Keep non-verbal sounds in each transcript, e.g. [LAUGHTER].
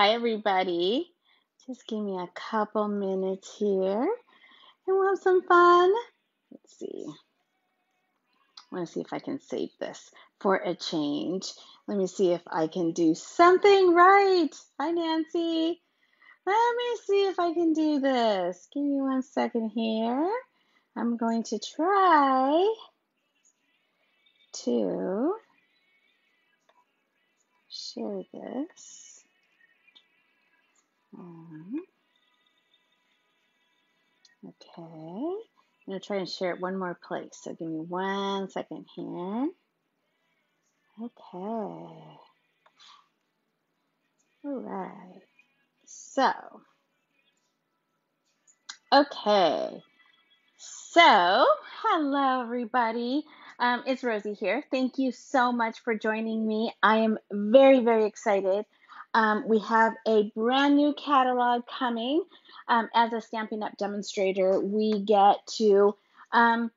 Hi, everybody. Just give me a couple minutes here and we'll have some fun. Let's see. I want to see if I can save this for a change. Let me see if I can do something right. Hi, Nancy. Let me see if I can do this. Give me one second here. I'm going to try to share this. Um, okay. I'm to try and share it one more place. So give me one second here. Okay. All right. So, okay. So, hello everybody. Um, it's Rosie here. Thank you so much for joining me. I am very, very excited. Um, we have a brand new catalog coming. Um, as a Stampin' Up! demonstrator, we get to um,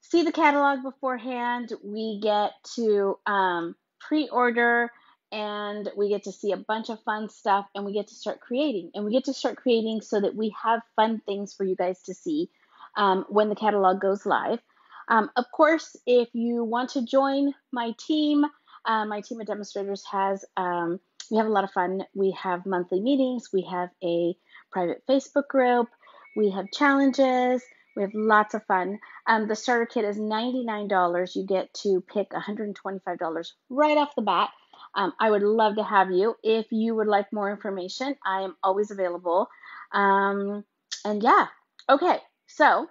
see the catalog beforehand. We get to um, pre order and we get to see a bunch of fun stuff and we get to start creating. And we get to start creating so that we have fun things for you guys to see um, when the catalog goes live. Um, of course, if you want to join my team, uh, my team of demonstrators has, we have a lot of fun. We have monthly meetings, we have a private Facebook group, we have challenges, we have lots of fun. Um, the starter kit is $99. You get to pick $125 right off the bat. Um, I would love to have you. If you would like more information, I am always available. Um, and yeah, okay, so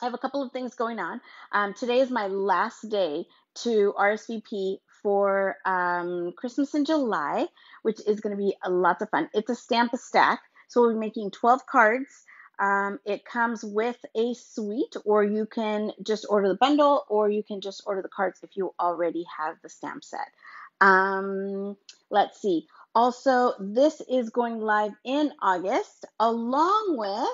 I have a couple of things going on. Um, today is my last day to RSVP for um, Christmas in July, which is going to be lots of fun. It's a stamp a stack, so we'll be making 12 cards. Um, it comes with a suite, or you can just order the bundle, or you can just order the cards if you already have the stamp set. Um, let's see. Also, this is going live in August, along with,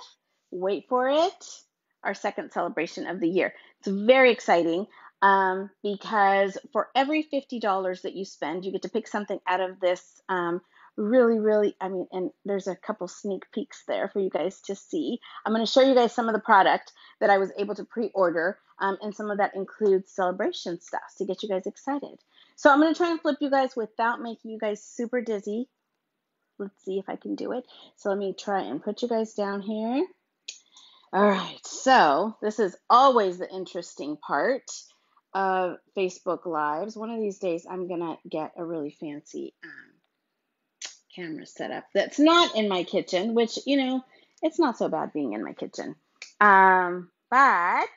wait for it, our second celebration of the year. It's very exciting um, because for every $50 that you spend, you get to pick something out of this um, really, really, I mean, and there's a couple sneak peeks there for you guys to see. I'm going to show you guys some of the product that I was able to pre order, um, and some of that includes celebration stuff to get you guys excited. So I'm going to try and flip you guys without making you guys super dizzy. Let's see if I can do it. So let me try and put you guys down here. All right, so this is always the interesting part of Facebook Lives. One of these days, I'm going to get a really fancy um, camera setup that's not in my kitchen, which, you know, it's not so bad being in my kitchen. Um, but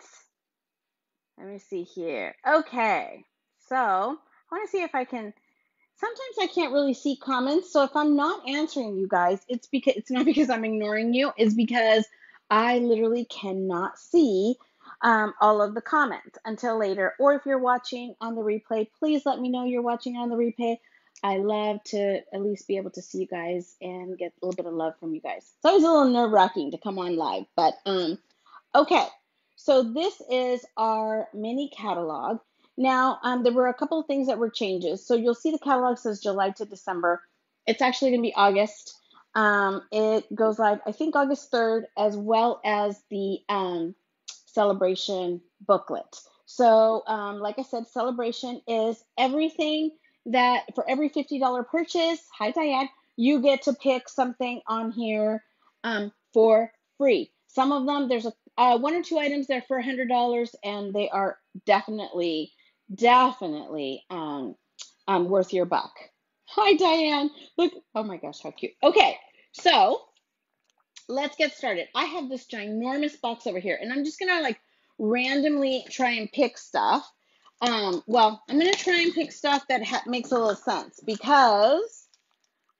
let me see here. Okay, so I want to see if I can. Sometimes I can't really see comments, so if I'm not answering you guys, it's because it's not because I'm ignoring you. It's because I literally cannot see um, all of the comments until later. Or if you're watching on the replay, please let me know you're watching on the replay. I love to at least be able to see you guys and get a little bit of love from you guys. It's always a little nerve wracking to come on live, but um, okay. So this is our mini catalog. Now, um, there were a couple of things that were changes. So you'll see the catalog says July to December. It's actually going to be August. Um, it goes live, I think, August 3rd, as well as the um, celebration booklet. So, um, like I said, celebration is everything that for every $50 purchase, hi Diane, you get to pick something on here um, for free. Some of them, there's a uh, one or two items there for $100, and they are definitely, definitely um, um, worth your buck. Hi, Diane. Look, oh my gosh, how cute. Okay, so let's get started. I have this ginormous box over here, and I'm just gonna like randomly try and pick stuff. Um, well, I'm gonna try and pick stuff that ha- makes a little sense because,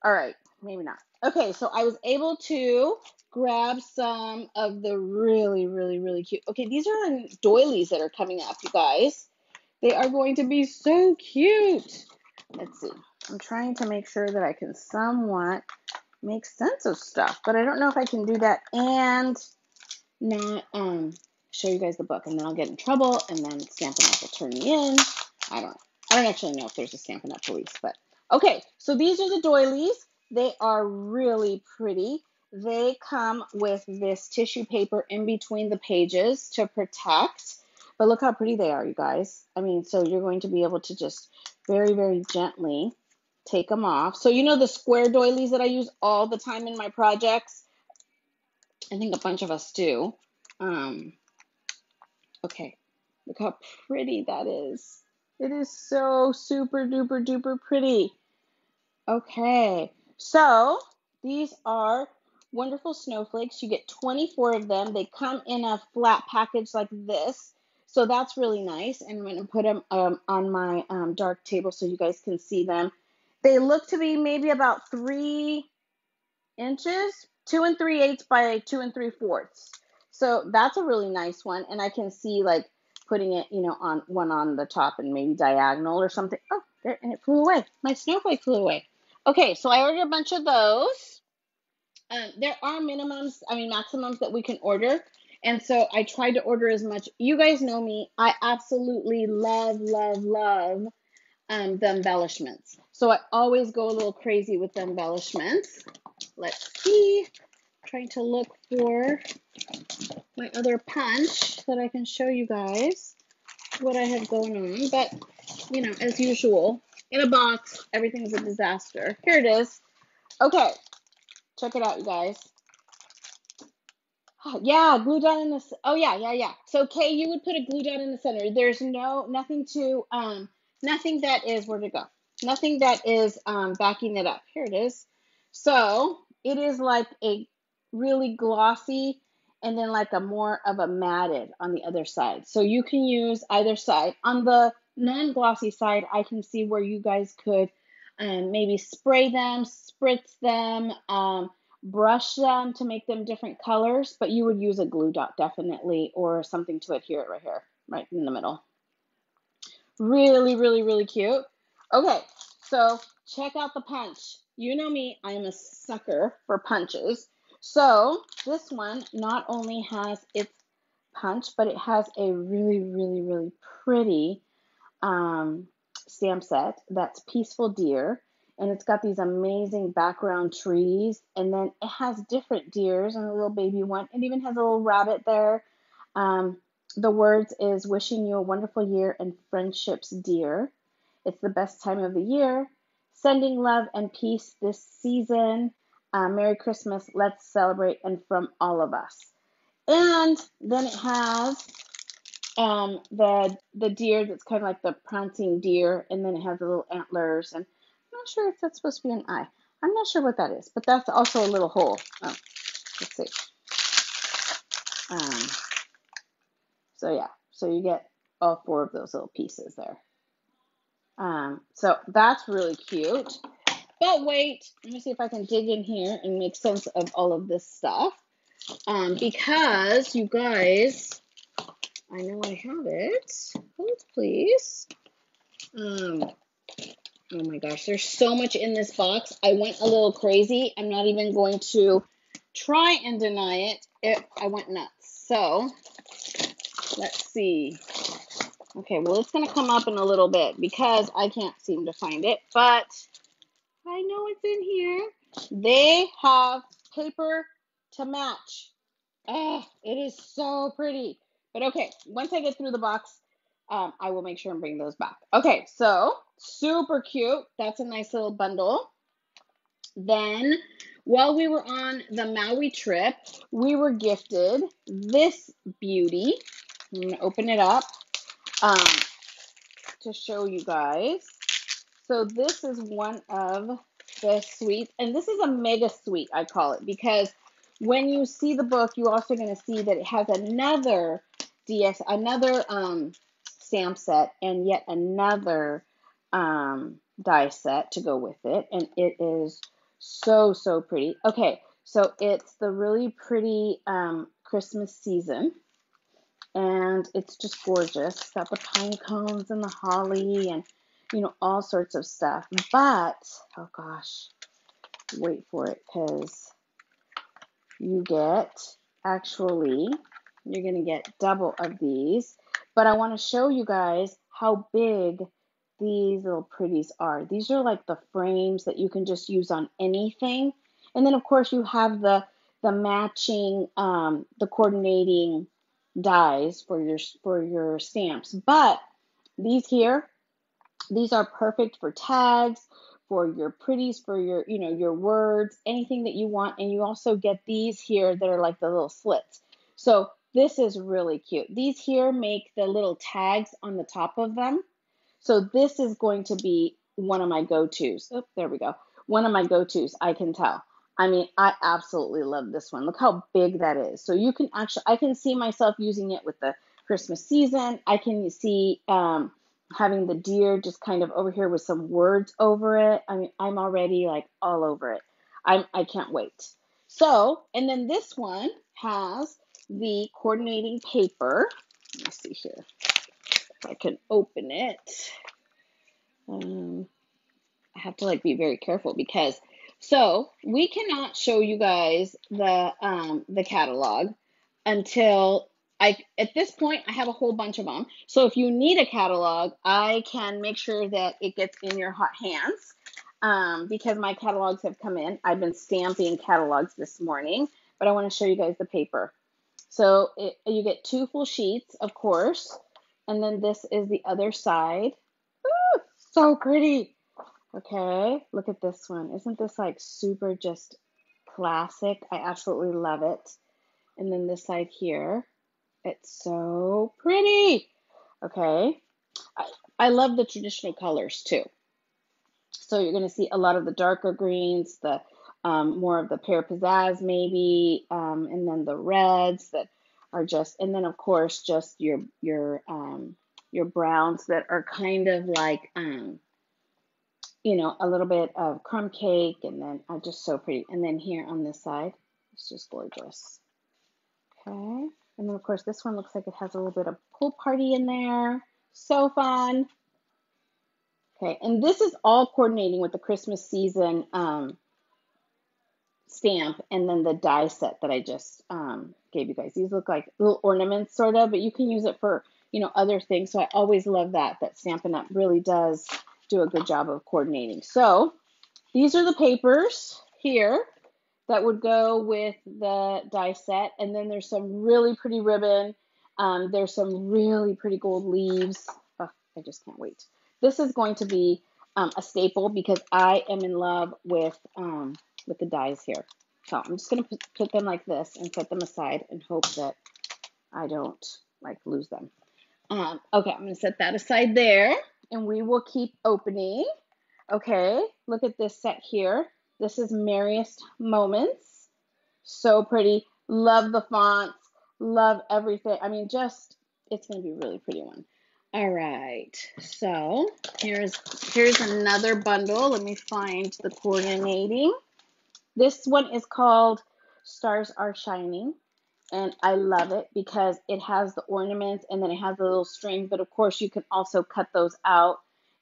all right, maybe not. Okay, so I was able to grab some of the really, really, really cute. Okay, these are doilies that are coming up, you guys. They are going to be so cute. Let's see. I'm trying to make sure that I can somewhat make sense of stuff, but I don't know if I can do that and not um show you guys the book, and then I'll get in trouble, and then Stampin' Up will turn me in. I don't. I don't actually know if there's a Stampin' Up police, but okay. So these are the doilies. They are really pretty. They come with this tissue paper in between the pages to protect. But look how pretty they are, you guys. I mean, so you're going to be able to just very, very gently take them off. So you know the square doilies that I use all the time in my projects? I think a bunch of us do. Um, okay, look how pretty that is. It is so super duper duper pretty. Okay, so these are wonderful snowflakes. You get 24 of them. They come in a flat package like this. So that's really nice. And I'm going to put them um, on my um, dark table so you guys can see them. They look to be maybe about three inches, two and three eighths by two and three fourths. So that's a really nice one. And I can see like putting it, you know, on one on the top and maybe diagonal or something. Oh, there, and it flew away. My snowflake flew away. Okay, so I ordered a bunch of those. Um, there are minimums, I mean maximums that we can order. And so I tried to order as much. You guys know me. I absolutely love, love, love um, the embellishments. So I always go a little crazy with the embellishments. Let's see. trying to look for my other punch that I can show you guys what I have going on. But, you know, as usual, in a box, everything's a disaster. Here it is. Okay, check it out, you guys. Oh, yeah, glue down in the. Oh yeah, yeah, yeah. So Kay, you would put a glue dot in the center. There's no nothing to um nothing that is where to go. Nothing that is um backing it up. Here it is. So it is like a really glossy and then like a more of a matted on the other side. So you can use either side. On the non-glossy side, I can see where you guys could um, maybe spray them, spritz them, um, brush them to make them different colors, but you would use a glue dot definitely or something to adhere it right here, right in the middle. Really, really, really cute. Okay, so check out the punch. You know me, I am a sucker for punches. So this one not only has its punch, but it has a really, really, really pretty um, stamp set that's Peaceful Deer. And it's got these amazing background trees. And then it has different deers and a little baby one. It even has a little rabbit there. Um, the words is wishing you a wonderful year and friendships dear. It's the best time of the year. Sending love and peace this season. Uh, Merry Christmas. Let's celebrate and from all of us. And then it has um, the the deer that's kind of like the prancing deer, and then it has the little antlers. And I'm not sure if that's supposed to be an eye. I'm not sure what that is, but that's also a little hole. Oh, let's see. Um, so yeah, so you get all four of those little pieces there. Um, so that's really cute. But wait, let me see if I can dig in here and make sense of all of this stuff. Um, because you guys, I know I have it. Hold please. Um, oh my gosh, there's so much in this box. I went a little crazy. I'm not even going to try and deny it. it I went nuts. So let's see. Okay, well, it's going to come up in a little bit because I can't seem to find it, but I know it's in here. They have paper to match. It is so pretty. But okay, once I get through the box, um, I will make sure and bring those back. Okay, so super cute. That's a nice little bundle. Then, while we were on the Maui trip, we were gifted this beauty. I'm going to open it up um, to show you guys. So this is one of the suites, and this is a mega suite, I call it, because when you see the book, you're also going to see that it has another DS, another um, stamp set, and yet another um, die set to go with it, and it is so so pretty. Okay, so it's the really pretty um, Christmas season, and it's just gorgeous. Got the pine cones and the holly, and you know all sorts of stuff. But oh gosh, wait for it, cause you get actually, you're going to get double of these. But I want to show you guys how big these little pretties are. These are like the frames that you can just use on anything. And then of course you have the the matching, um, the coordinating dies for your for your stamps. But these here, these are perfect for tags, for your pretties, for your you know your words, anything that you want. And you also get these here that are like the little slits. So this is really cute. These here make the little tags on the top of them. So this is going to be one of my go-tos. Oh, there we go. One of my go-tos, I can tell. I mean, I absolutely love this one. Look how big that is. So you can actually, I can see myself using it with the Christmas season. I can see um, having the deer just kind of over here with some words over it. I mean, I'm already like all over it. I'm, I can't wait. So, and then this one has the coordinating paper. Let me see here if I can open it. Um, I have to like be very careful because so we cannot show you guys the um, the catalog until I at this point I have a whole bunch of them. So if you need a catalog, I can make sure that it gets in your hot hands um, because my catalogs have come in. I've been stamping catalogs this morning, but I want to show you guys the paper. So it, you get two full sheets, of course, and then this is the other side. Ooh, so pretty. Okay, look at this one. Isn't this like super just classic? I absolutely love it. And then this side here, it's so pretty. Okay, I, I love the traditional colors too. So you're going to see a lot of the darker greens, the um, more of the pear pizzazz maybe, um, and then the reds that are just, and then of course just your your um, your browns that are kind of like um, you know, a little bit of crumb cake and then uh, just so pretty. And then here on this side, it's just gorgeous. Okay. And then of course this one looks like it has a little bit of pool party in there. So fun. Okay. And this is all coordinating with the Christmas season um, stamp and then the die set that I just um, gave you guys. These look like little ornaments sort of, but you can use it for, you know, other things. So I always love that, that Stampin' Up! really does do a good job of coordinating. So these are the papers here that would go with the die set. And then there's some really pretty ribbon. Um, there's some really pretty gold leaves. Oh, I just can't wait. This is going to be um, a staple because I am in love with, um, with the dies here. So I'm just going to put them like this and set them aside and hope that I don't like lose them. Um, okay, I'm going to set that aside there and we will keep opening. Okay, look at this set here. This is Merriest Moments. So pretty. Love the fonts. Love everything. I mean, just, it's going to be a really pretty one. All right, so here's here's another bundle. Let me find the coordinating. This one is called Stars Are Shining and I love it because it has the ornaments and then it has a little string, but of course you can also cut those out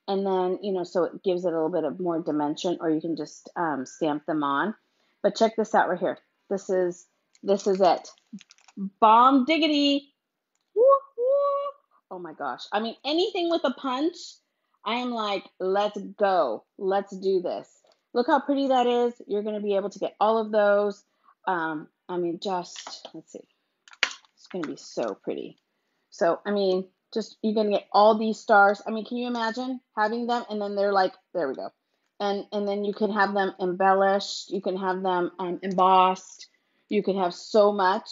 and then, you know, so it gives it a little bit of more dimension or you can just um, stamp them on. But check this out right here. This is, this is it. Bomb diggity. Oh my gosh. I mean, anything with a punch, I am like, let's go. Let's do this. Look how pretty that is. You're going to be able to get all of those. Um, I mean, just, let's see. It's going to be so pretty. So, I mean, just, you're going to get all these stars. I mean, can you imagine having them? And then they're like, there we go. And, and then you can have them embellished. You can have them um, embossed. You can have so much.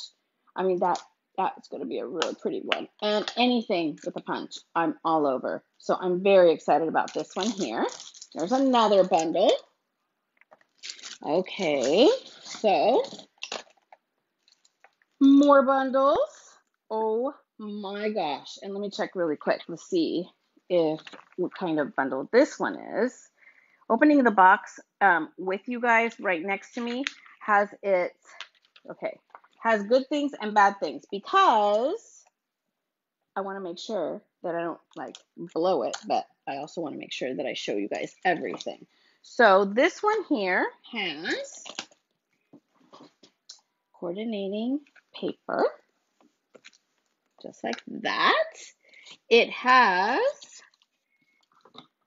I mean, that that's going to be a really pretty one. And anything with a punch, I'm all over. So I'm very excited about this one here. There's another bundle. Okay, so more bundles. Oh my gosh. And let me check really quick to see if what kind of bundle this one is. Opening the box um, with you guys right next to me has its, okay, has good things and bad things because I want to make sure that I don't like blow it, but I also want to make sure that I show you guys everything. So this one here has coordinating paper, just like that. It has,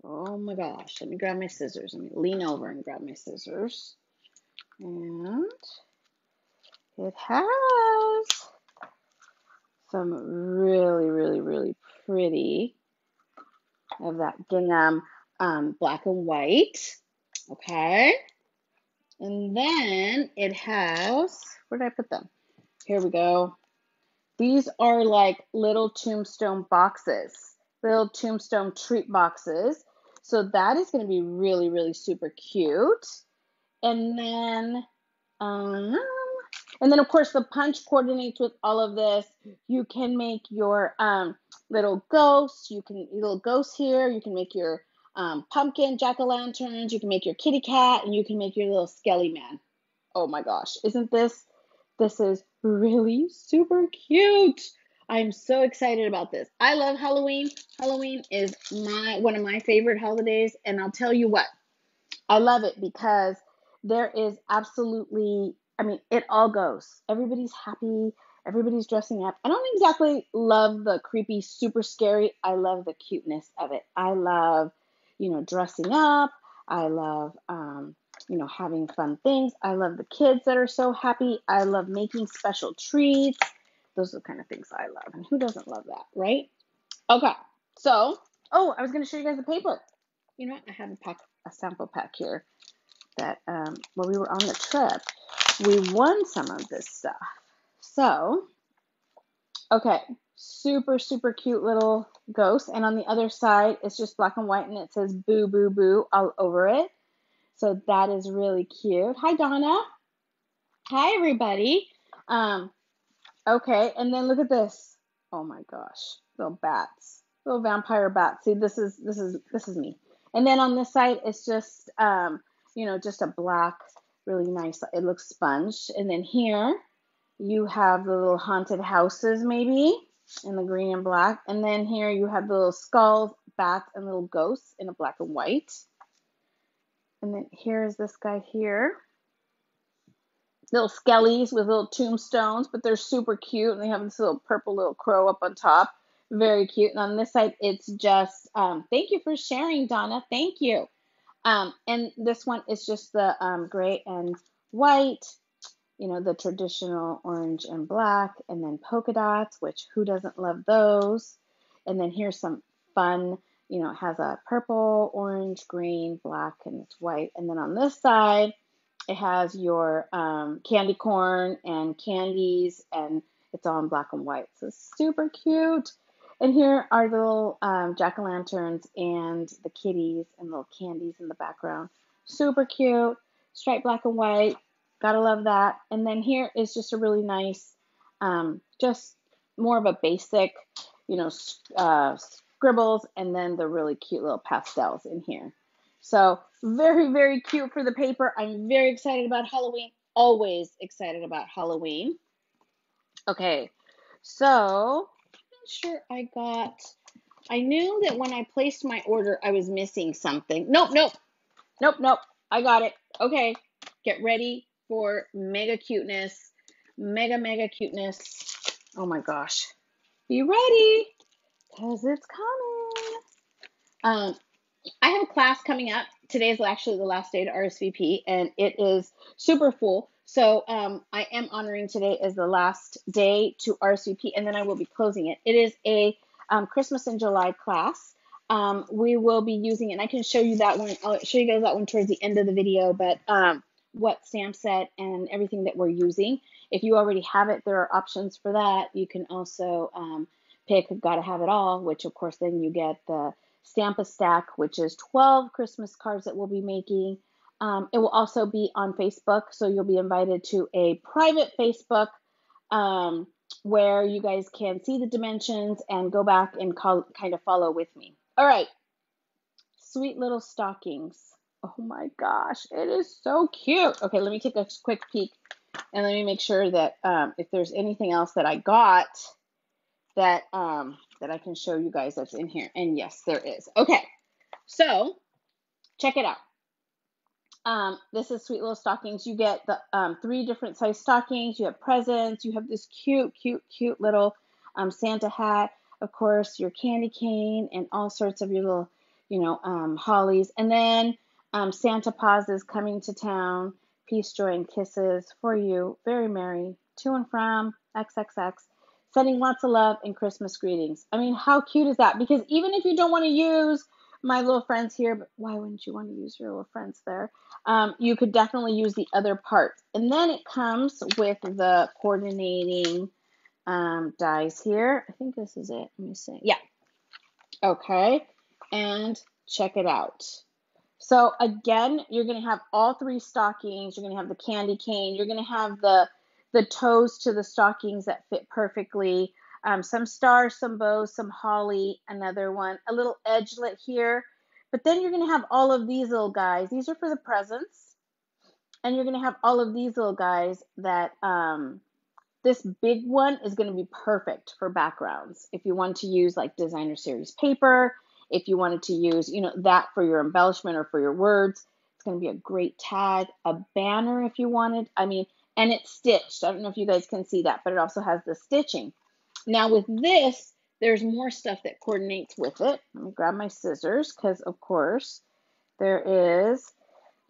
Oh my gosh. Let me grab my scissors. Let me lean over and grab my scissors. And it has some really, really, really pretty of that gingham um, black and white. Okay. And then it has, where did I put them? Here we go. These are like little tombstone boxes, little tombstone treat boxes. So that is going to be really, really super cute. And then, um, and then of course the punch coordinates with all of this. You can make your um, little ghosts. You can little ghosts here. You can make your um, pumpkin jack o' lanterns. You can make your kitty cat, and you can make your little skelly man. Oh my gosh, isn't this? This is really super cute. I'm so excited about this. I love Halloween. Halloween is my one of my favorite holidays, and I'll tell you what. I love it because there is absolutely, I mean, it all goes. Everybody's happy, everybody's dressing up. I don't exactly love the creepy, super scary. I love the cuteness of it. I love, you know, dressing up. I love, um, you know, having fun things. I love the kids that are so happy. I love making special treats. Those are the kind of things I love. And who doesn't love that, right? Okay. So, oh, I was going to show you guys the paper. You know what? I have a pack, a sample pack here that um, when we were on the trip, we won some of this stuff. So, okay, super, super cute little ghost. And on the other side, it's just black and white and it says boo, boo, boo all over it. So that is really cute. Hi, Donna. Hi, everybody. Um, okay, and then look at this. Oh my gosh, little bats, little vampire bats. See, this is this is this is me. And then on this side, it's just um, you know, just a black, really nice. It looks sponge. And then here, you have the little haunted houses, maybe in the green and black. And then here you have the little skulls, bats, and little ghosts in a black and white. And then here's this guy here. Little skellies with little tombstones, but they're super cute. And they have this little purple little crow up on top. Very cute. And on this side, it's just, um, thank you for sharing, Donna. Thank you. Um, and this one is just the um, gray and white, you know, the traditional orange and black, and then polka dots, which who doesn't love those? And then here's some fun you know, it has a purple, orange, green, black, and it's white. And then on this side, it has your um, candy corn and candies, and it's all in black and white. So super cute. And here are the little um, jack o' lanterns and the kitties and little candies in the background. Super cute. Striped black and white. Gotta love that. And then here is just a really nice, um, just more of a basic, you know, uh, scribbles and then the really cute little pastels in here. So very, very cute for the paper. I'm very excited about Halloween. Always excited about Halloween. Okay, so I'm sure I got, I knew that when I placed my order, I was missing something. Nope, nope, nope, nope. I got it. Okay, get ready for mega cuteness. Mega, mega cuteness. Oh my gosh. Be ready because it's coming. Um, I have a class coming up. Today is actually the last day to RSVP, and it is super full. So um, I am honoring today as the last day to RSVP, and then I will be closing it. It is a um, Christmas in July class. Um, we will be using, and I can show you that one. I'll show you guys that one towards the end of the video. But um, what stamp set and everything that we're using. If you already have it, there are options for that. You can also um, pick Gotta Have It All, which of course then you get the Stamp-A-Stack, which is 12 Christmas cards that we'll be making. Um, it will also be on Facebook, so you'll be invited to a private Facebook um, where you guys can see the dimensions and go back and call, kind of follow with me. All right, sweet little stockings. Oh my gosh, it is so cute. Okay, let me take a quick peek and let me make sure that um, if there's anything else that I got that um that I can show you guys that's in here. And yes, there is. Okay. So, check it out. Um, this is Sweet Little Stockings. You get the um, three different size stockings. You have presents. You have this cute, cute, cute little um, Santa hat. Of course, your candy cane and all sorts of your little, you know, um, hollies. And then um, Santa Paws is coming to town. Peace, joy, and kisses for you. Very merry. To and from XXX. Sending lots of love and Christmas greetings. I mean, how cute is that? Because even if you don't want to use my little friends here, but why wouldn't you want to use your little friends there? Um, you could definitely use the other parts. And then it comes with the coordinating um, dies here. I think this is it. Let me see. Yeah. Okay. And check it out. So again, you're going to have all three stockings. You're going to have the candy cane. You're going to have the the toes to the stockings that fit perfectly. Um, some stars, some bows, some holly, another one, a little edgelit here. But then you're going to have all of these little guys. These are for the presents. And you're going to have all of these little guys that um, this big one is going to be perfect for backgrounds. If you want to use like designer series paper, if you wanted to use, you know, that for your embellishment or for your words, it's going to be a great tag, a banner if you wanted. I mean, and it's stitched. I don't know if you guys can see that, but it also has the stitching. Now with this, there's more stuff that coordinates with it. Let me grab my scissors because of course there is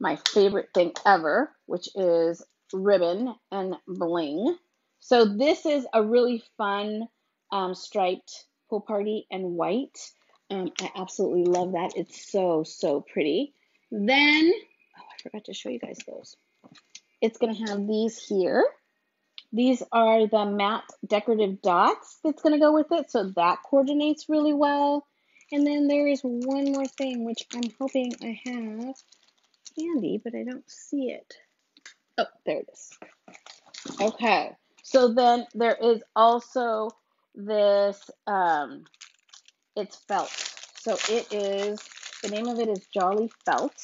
my favorite thing ever, which is ribbon and bling. So this is a really fun um, striped pool party and white. Um, I absolutely love that. It's so, so pretty. Then, oh, I forgot to show you guys those. It's going to have these here. These are the matte decorative dots that's going to go with it. So that coordinates really well. And then there is one more thing, which I'm hoping I have handy, but I don't see it. Oh, there it is. Okay. So then there is also this, um, it's felt. So it is, the name of it is Jolly Felt.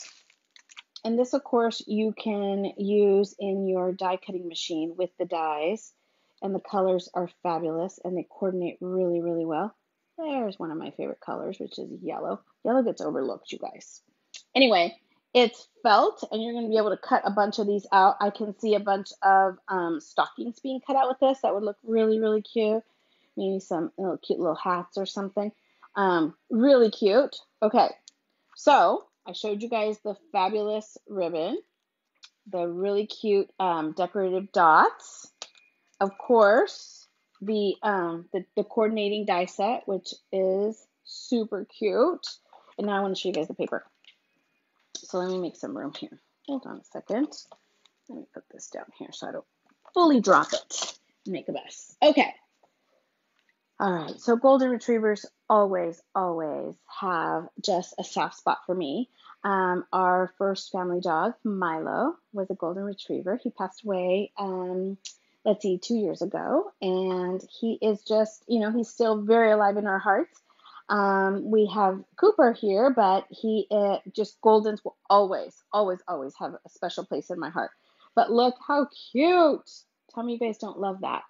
And this, of course, you can use in your die cutting machine with the dies. And the colors are fabulous and they coordinate really, really well. There's one of my favorite colors, which is yellow. Yellow gets overlooked, you guys. Anyway, it's felt, and you're going to be able to cut a bunch of these out. I can see a bunch of um, stockings being cut out with this. That would look really, really cute. Maybe some little cute little hats or something. Um, really cute. Okay, so I showed you guys the fabulous ribbon, the really cute um, decorative dots, of course, the, um, the, the coordinating die set, which is super cute. And now I want to show you guys the paper. So let me make some room here. Hold on a second. Let me put this down here so I don't fully drop it make a mess. Okay. All right, so golden retrievers always, always have just a soft spot for me. Um, our first family dog, Milo, was a golden retriever. He passed away, um, let's see, two years ago, and he is just, you know, he's still very alive in our hearts. Um, we have Cooper here, but he uh, just Goldens will always, always, always have a special place in my heart. But look how cute! Tell me you guys don't love that.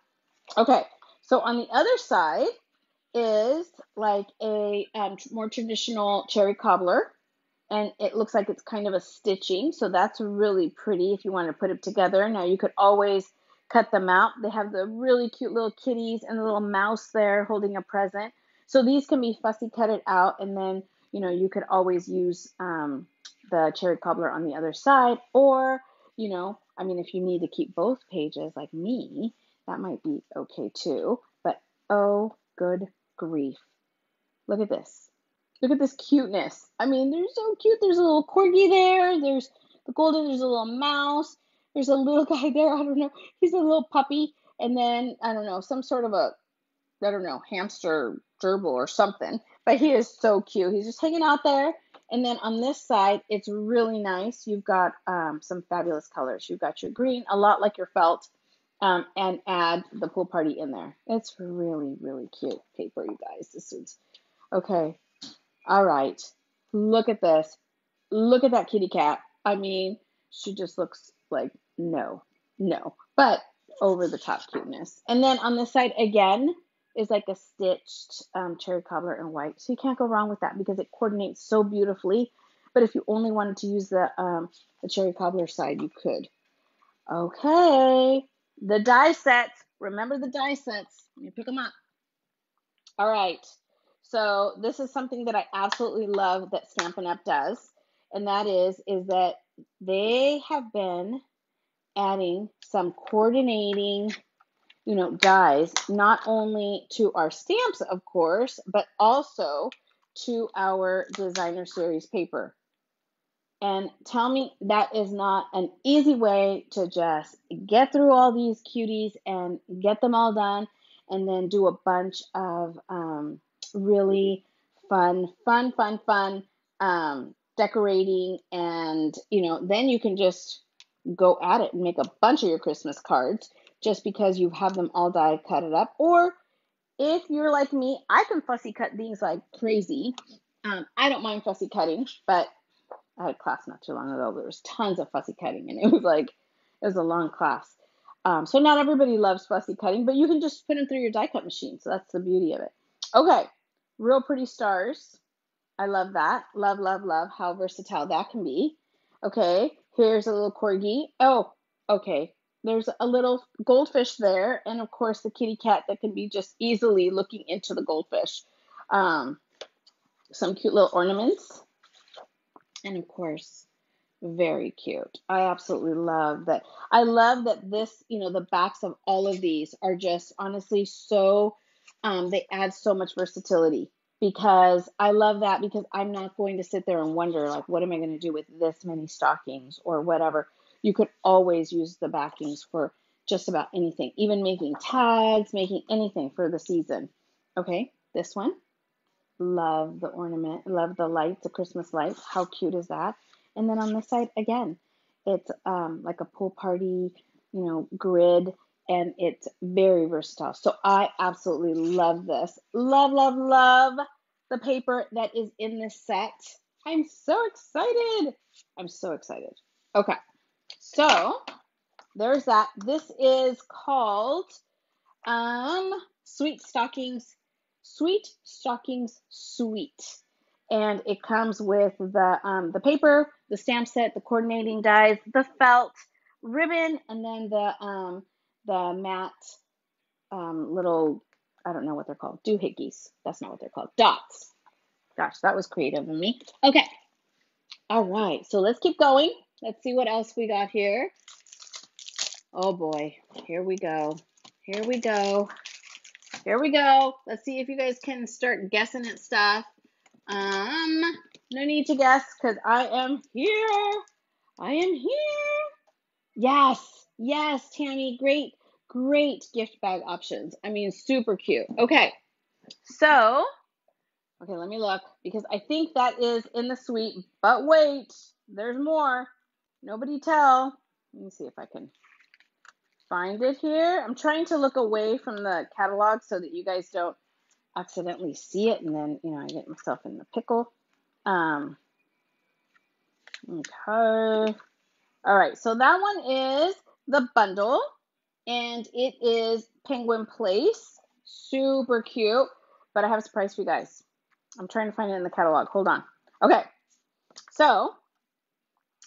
Okay, so on the other side is like a um, more traditional cherry cobbler. And it looks like it's kind of a stitching. So that's really pretty if you want to put it together. Now you could always cut them out. They have the really cute little kitties and the little mouse there holding a present. So these can be fussy cutted out. And then, you know, you could always use um, the cherry cobbler on the other side. Or, you know, I mean, if you need to keep both pages like me, that might be okay too. But oh, good grief. Look at this. Look at this cuteness. I mean, they're so cute. There's a little corgi there. There's the golden. There's a little mouse. There's a little [LAUGHS] guy there. I don't know. He's a little puppy. And then, I don't know, some sort of a, I don't know, hamster gerbil or something. But he is so cute. He's just hanging out there. And then on this side, it's really nice. You've got um, some fabulous colors. You've got your green, a lot like your felt um, and add the pool party in there. It's really, really cute paper, you guys. This is okay. All right. Look at this. Look at that kitty cat. I mean, she just looks like no, no, but over the top cuteness. And then on this side again is like a stitched um, cherry cobbler in white. So you can't go wrong with that because it coordinates so beautifully. But if you only wanted to use the um, the cherry cobbler side, you could. Okay, the die sets. Remember the die sets. Let me pick them up. All right. So this is something that I absolutely love that Stampin' Up does, and that is is that they have been adding some coordinating, you know, dies not only to our stamps, of course, but also to our designer series paper. And tell me that is not an easy way to just get through all these cuties and get them all done and then do a bunch of um, really fun, fun, fun, fun um, decorating. And, you know, then you can just go at it and make a bunch of your Christmas cards just because you have them all die cut it up. Or if you're like me, I can fussy cut things like crazy. Um, I don't mind fussy cutting, but I had class not too long ago. There was tons of fussy cutting, and it was like it was a long class. Um, so not everybody loves fussy cutting, but you can just put them through your die cut machine. So that's the beauty of it. Okay, real pretty stars. I love that. Love, love, love how versatile that can be. Okay, here's a little corgi. Oh, okay. There's a little goldfish there, and of course the kitty cat that can be just easily looking into the goldfish. Um, some cute little ornaments, and of course very cute. I absolutely love that. I love that this, you know, the backs of all of these are just honestly so, um, they add so much versatility because I love that because I'm not going to sit there and wonder, like, what am I going to do with this many stockings or whatever. You could always use the backings for just about anything, even making tags, making anything for the season. Okay, this one. Love the ornament, love the lights, the Christmas lights. How cute is that? And then on this side, again, it's um, like a pool party, you know, grid, and it's very versatile. So I absolutely love this. Love, love, love the paper that is in this set. I'm so excited. I'm so excited. Okay, so there's that. This is called um, Sweet Stockings, Sweet Stockings Suite and it comes with the um, the paper, the stamp set, the coordinating dies, the felt, ribbon, and then the um, the matte um, little I don't know what they're called doohickeys. That's not what they're called. Dots. Gosh, that was creative of me. Okay. All right. So let's keep going. Let's see what else we got here. Oh boy. Here we go. Here we go. Here we go. Let's see if you guys can start guessing at stuff. Um, no need to guess because I am here. I am here. Yes, yes, Tammy, great, great gift bag options. I mean, super cute. Okay, so, okay, let me look because I think that is in the suite, but wait, there's more. Nobody tell. Let me see if I can find it here. I'm trying to look away from the catalog so that you guys don't accidentally see it and then, you know, I get myself in the pickle. Um, okay. All right, so that one is the bundle and it is Penguin Place. Super cute, but I have a surprise for you guys. I'm trying to find it in the catalog. Hold on. Okay, so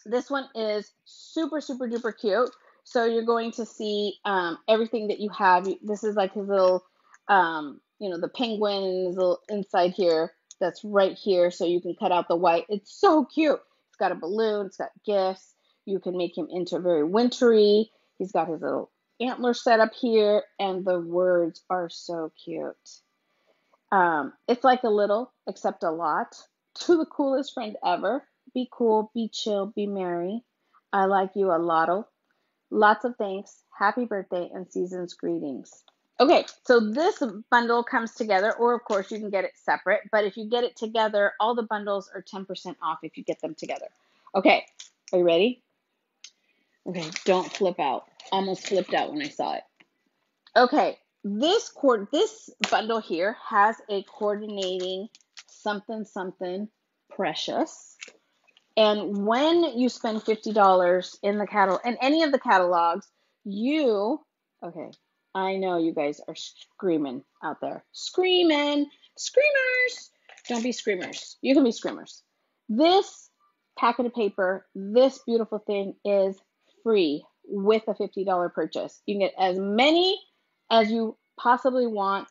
this one is super, super duper cute. So you're going to see um, everything that you have. This is like his little um, you know, the penguin is inside here that's right here so you can cut out the white. It's so cute. It's got a balloon, it's got gifts. You can make him into very wintry. He's got his little antler set up here, and the words are so cute. Um, it's like a little, except a lot. To the coolest friend ever. Be cool, be chill, be merry. I like you a lot. Lots of thanks. Happy birthday and season's greetings. Okay, so this bundle comes together, or of course you can get it separate, but if you get it together, all the bundles are 10% off if you get them together. Okay, are you ready? Okay, don't flip out. Almost flipped out when I saw it. Okay, this cord this bundle here has a coordinating something something precious. And when you spend $50 in the catalog in any of the catalogs, you okay, I know you guys are screaming out there. Screaming! Screamers! Don't be screamers. You can be screamers. This packet of paper, this beautiful thing is free with a $50 purchase. You can get as many as you possibly want,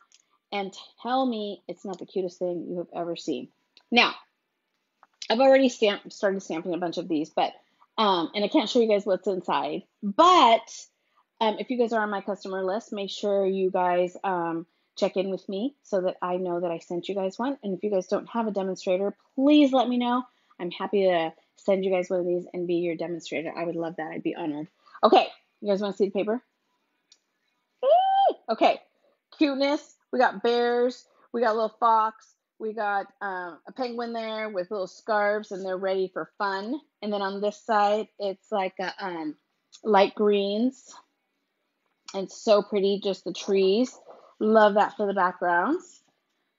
and tell me it's not the cutest thing you have ever seen. Now, I've already stamped, started stamping a bunch of these, but um, and I can't show you guys what's inside. But um, if you guys are on my customer list, make sure you guys um, check in with me so that I know that I sent you guys one. And if you guys don't have a demonstrator, please let me know. I'm happy to send you guys one of these and be your demonstrator. I would love that. I'd be honored. Okay, you guys want to see the paper? Okay, cuteness. We got bears. We got a little fox. We got um, a penguin there with little scarves, and they're ready for fun. And then on this side, it's like a, um, light greens. It's so pretty, just the trees. Love that for the backgrounds.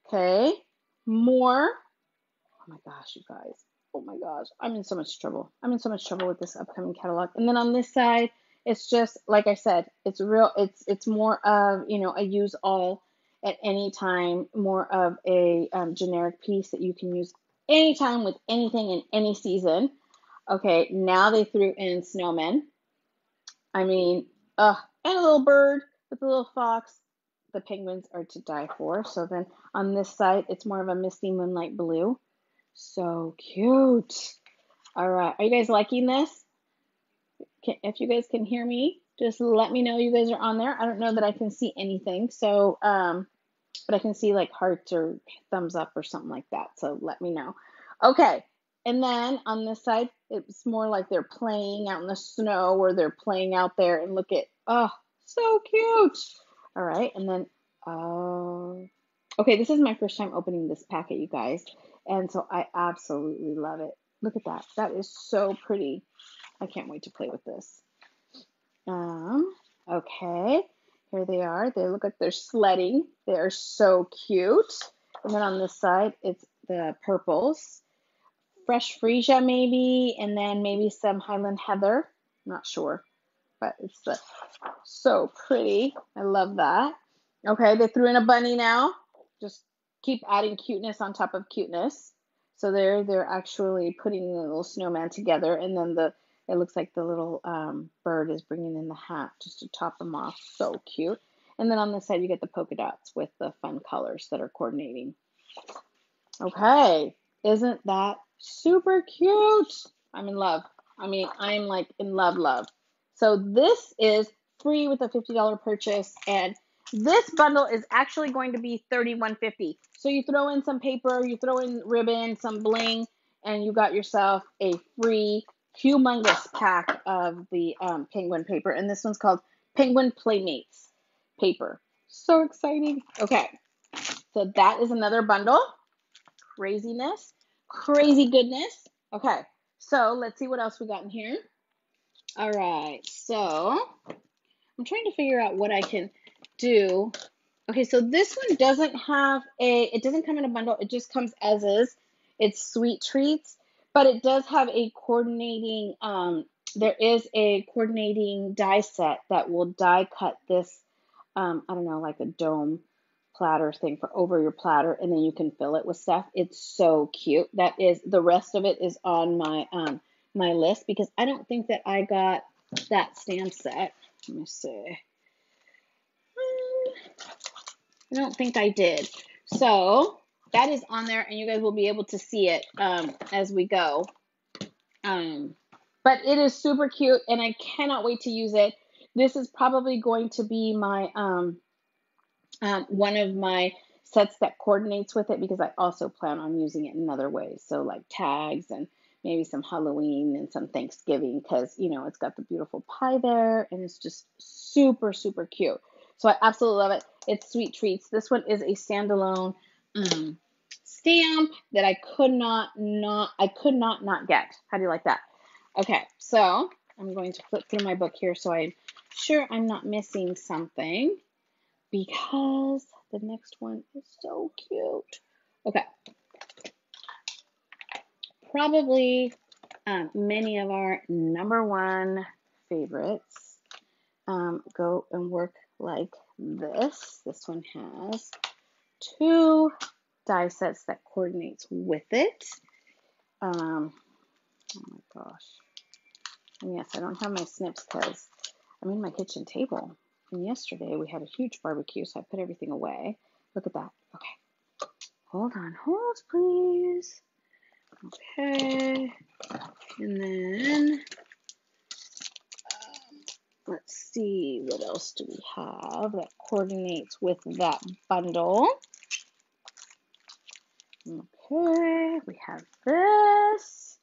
Okay, more. Oh my gosh, you guys. Oh my gosh, I'm in so much trouble. I'm in so much trouble with this upcoming catalog. And then on this side, it's just like I said, it's real. It's it's more of you know a use all at any time, more of a um, generic piece that you can use anytime with anything in any season. Okay, now they threw in snowmen. I mean, uh, and a little bird with a little fox. The penguins are to die for. So then on this side, it's more of a misty moonlight blue. So cute. All right, are you guys liking this? Can, if you guys can hear me, just let me know you guys are on there. I don't know that I can see anything. So, um, but I can see like hearts or thumbs up or something like that. So let me know. Okay. And then on this side, it's more like they're playing out in the snow or they're playing out there and look at, oh, so cute. All right. And then, uh, okay, this is my first time opening this packet, you guys. And so I absolutely love it. Look at that. That is so pretty. I can't wait to play with this. Um, okay. Here they are. They look like they're sledding. They are so cute. And then on this side, it's the purples. Fresh freesia maybe, and then maybe some Highland Heather. Not sure, but it's the, so pretty. I love that. Okay, they threw in a bunny now. Just keep adding cuteness on top of cuteness. So there, they're actually putting the little snowman together, and then the it looks like the little um, bird is bringing in the hat just to top them off. So cute. And then on this side, you get the polka dots with the fun colors that are coordinating. Okay, isn't that super cute? I'm in love. I mean, I'm like in love, love. So this is free with a $50 purchase, and this bundle is actually going to be $31.50. So you throw in some paper, you throw in ribbon, some bling, and you got yourself a free humongous pack of the um, penguin paper, and this one's called Penguin Playmates paper. So exciting. Okay, so that is another bundle. Craziness, crazy goodness. Okay, so let's see what else we got in here. All right, so I'm trying to figure out what I can do. Okay, so this one doesn't have a, it doesn't come in a bundle, it just comes as is. It's sweet treats but it does have a coordinating um, there is a coordinating die set that will die cut this um, i don't know like a dome platter thing for over your platter and then you can fill it with stuff. It's so cute. That is the rest of it is on my um my list because i don't think that i got that stamp set. Let me see. I don't think i did. So that is on there, and you guys will be able to see it um, as we go. Um, but it is super cute, and I cannot wait to use it. This is probably going to be my um, um, one of my sets that coordinates with it because I also plan on using it in other ways. So like tags and maybe some Halloween and some Thanksgiving because you know it's got the beautiful pie there and it's just super super cute. So I absolutely love it. It's sweet treats. This one is a standalone um, stamp that I could not not I could not not get. How do you like that? Okay, so I'm going to flip through my book here so I'm sure I'm not missing something because the next one is so cute. Okay. Probably um, many of our number one favorites um, go and work like this. This one has two die sets that coordinates with it. Um, oh my gosh. And yes, I don't have my snips because I'm in my kitchen table. And yesterday we had a huge barbecue, so I put everything away. Look at that. Okay. Hold on, hold please. Okay. And then um, let's see what else do we have that coordinates with that bundle. Okay, we have this.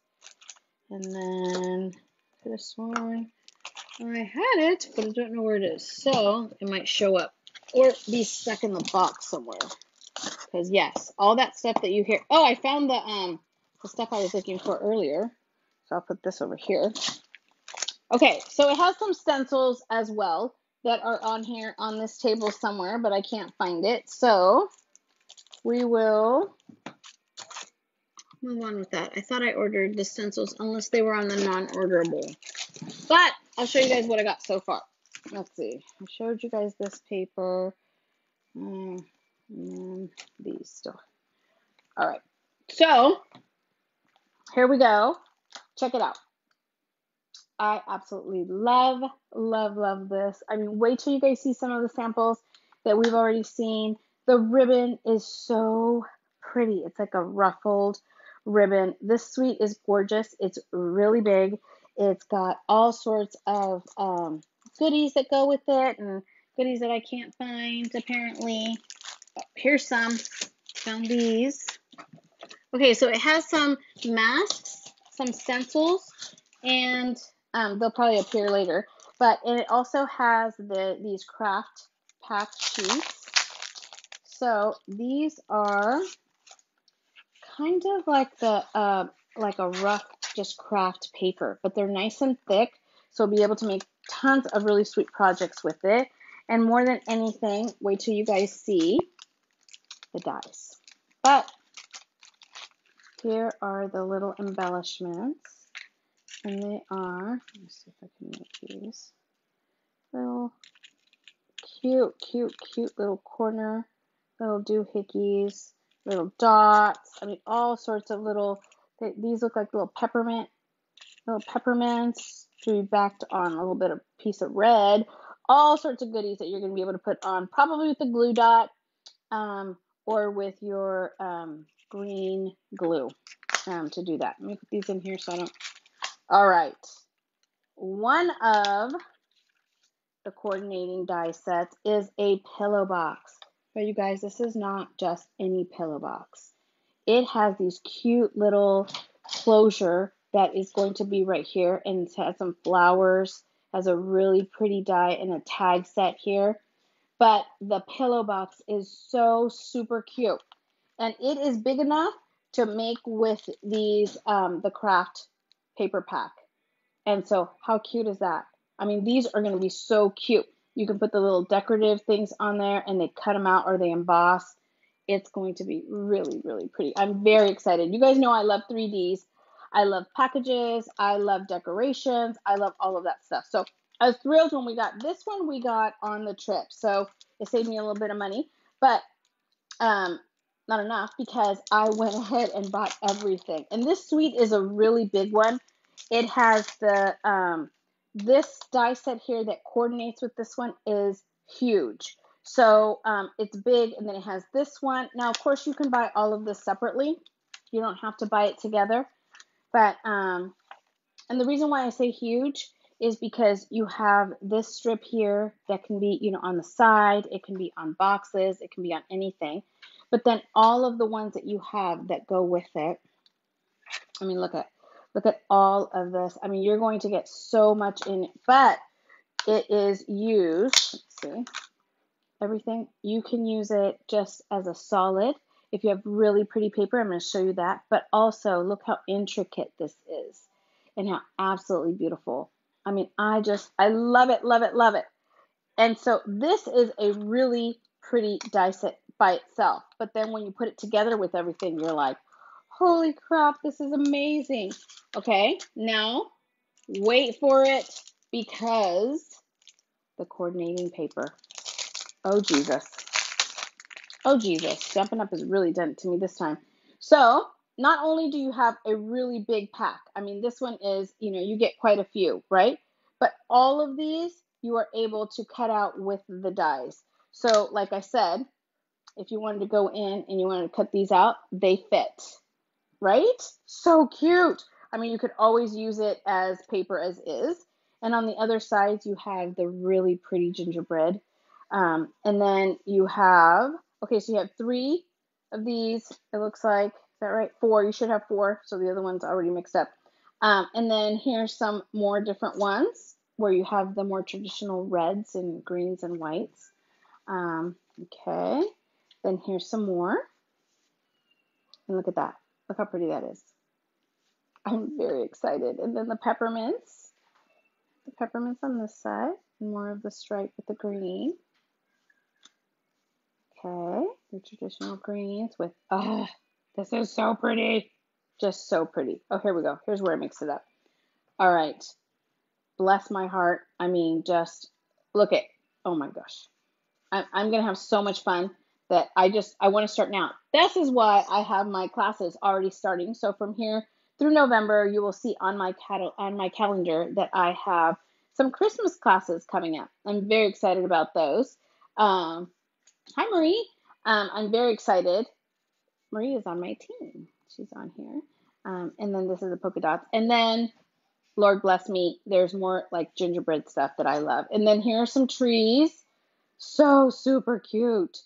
And then this one. I had it, but I don't know where it is. So it might show up or be stuck in the box somewhere. Because yes, all that stuff that you hear. Oh, I found the um the stuff I was looking for earlier. So I'll put this over here. Okay, so it has some stencils as well that are on here on this table somewhere, but I can't find it. So we will move on with that. I thought I ordered the stencils unless they were on the non-orderable. But I'll show you guys what I got so far. Let's see. I showed you guys this paper. Mm, and these still. All right. So here we go. Check it out. I absolutely love, love, love this. I mean, wait till you guys see some of the samples that we've already seen. The ribbon is so pretty. It's like a ruffled ribbon. This suite is gorgeous. It's really big. It's got all sorts of um, goodies that go with it and goodies that I can't find apparently. Oh, here's some. Found these. Okay, so it has some masks, some stencils, and um, they'll probably appear later. But and it also has the these craft pack sheets. So these are kind of like the uh, like a rough just craft paper, but they're nice and thick, so be able to make tons of really sweet projects with it. And more than anything, wait till you guys see the dies. But here are the little embellishments. And they are, let me see if I can make these little cute, cute, cute little corner, little doohickeys, little dots. I mean, all sorts of little they, these look like little peppermint, little peppermints to be backed on a little bit of piece of red. All sorts of goodies that you're going to be able to put on, probably with the glue dot um, or with your um, green glue um, to do that. Let me put these in here so I don't. All right. One of the coordinating die sets is a pillow box. But you guys, this is not just any pillow box. It has these cute little closure that is going to be right here and it has some flowers has a really pretty die and a tag set here. But the pillow box is so super cute. And it is big enough to make with these um, the craft paper pack. And so how cute is that? I mean these are going to be so cute you can put the little decorative things on there and they cut them out or they emboss it's going to be really, really pretty. I'm very excited. You guys know I love 3Ds. I love packages. I love decorations. I love all of that stuff. So I was thrilled when we got this one we got on the trip. So it saved me a little bit of money, but um, not enough because I went ahead and bought everything. And this suite is a really big one. It has the um, this die set here that coordinates with this one is huge. So um, it's big, and then it has this one. Now, of course, you can buy all of this separately. You don't have to buy it together. But, um, and the reason why I say huge is because you have this strip here that can be, you know, on the side. It can be on boxes. It can be on anything. But then all of the ones that you have that go with it. I mean, look at look at all of this. I mean, you're going to get so much in it, but it is used. See everything. You can use it just as a solid. If you have really pretty paper, I'm going to show you that. But also, look how intricate this is and how absolutely beautiful. I mean, I just, I love it, love it, love it. And so this is a really pretty die set by itself. But then when you put it together with everything, you're like, holy crap, this is amazing. Okay, now wait for it because the coordinating paper Oh, Jesus. Oh, Jesus. Jumping up has really done to me this time. So, not only do you have a really big pack, I mean, this one is, you know, you get quite a few, right? But all of these you are able to cut out with the dies. So, like I said, if you wanted to go in and you wanted to cut these out, they fit, right? So cute. I mean, you could always use it as paper as is. And on the other sides, you have the really pretty gingerbread. Um, and then you have, okay, so you have three of these, it looks like. Is that right? Four. You should have four. So the other one's already mixed up. Um, and then here's some more different ones where you have the more traditional reds and greens and whites. Um, okay. Then here's some more. And look at that. Look how pretty that is. I'm very excited. And then the peppermints. The peppermints on this side. More of the stripe with the green. Okay. The traditional greens with, oh, this is so pretty. Just so pretty. Oh, here we go. Here's where I mix it up. All right. Bless my heart. I mean, just look at, oh my gosh. I'm, I'm going to have so much fun that I just, I want to start now. This is why I have my classes already starting. So from here through November, you will see on my cat- on my calendar that I have some Christmas classes coming up. I'm very excited about those. Um, hi, Marie. Um, I'm very excited. Marie is on my team. She's on here. Um, and then this is the polka dots. And then, Lord bless me, there's more like gingerbread stuff that I love. And then here are some trees. So super cute.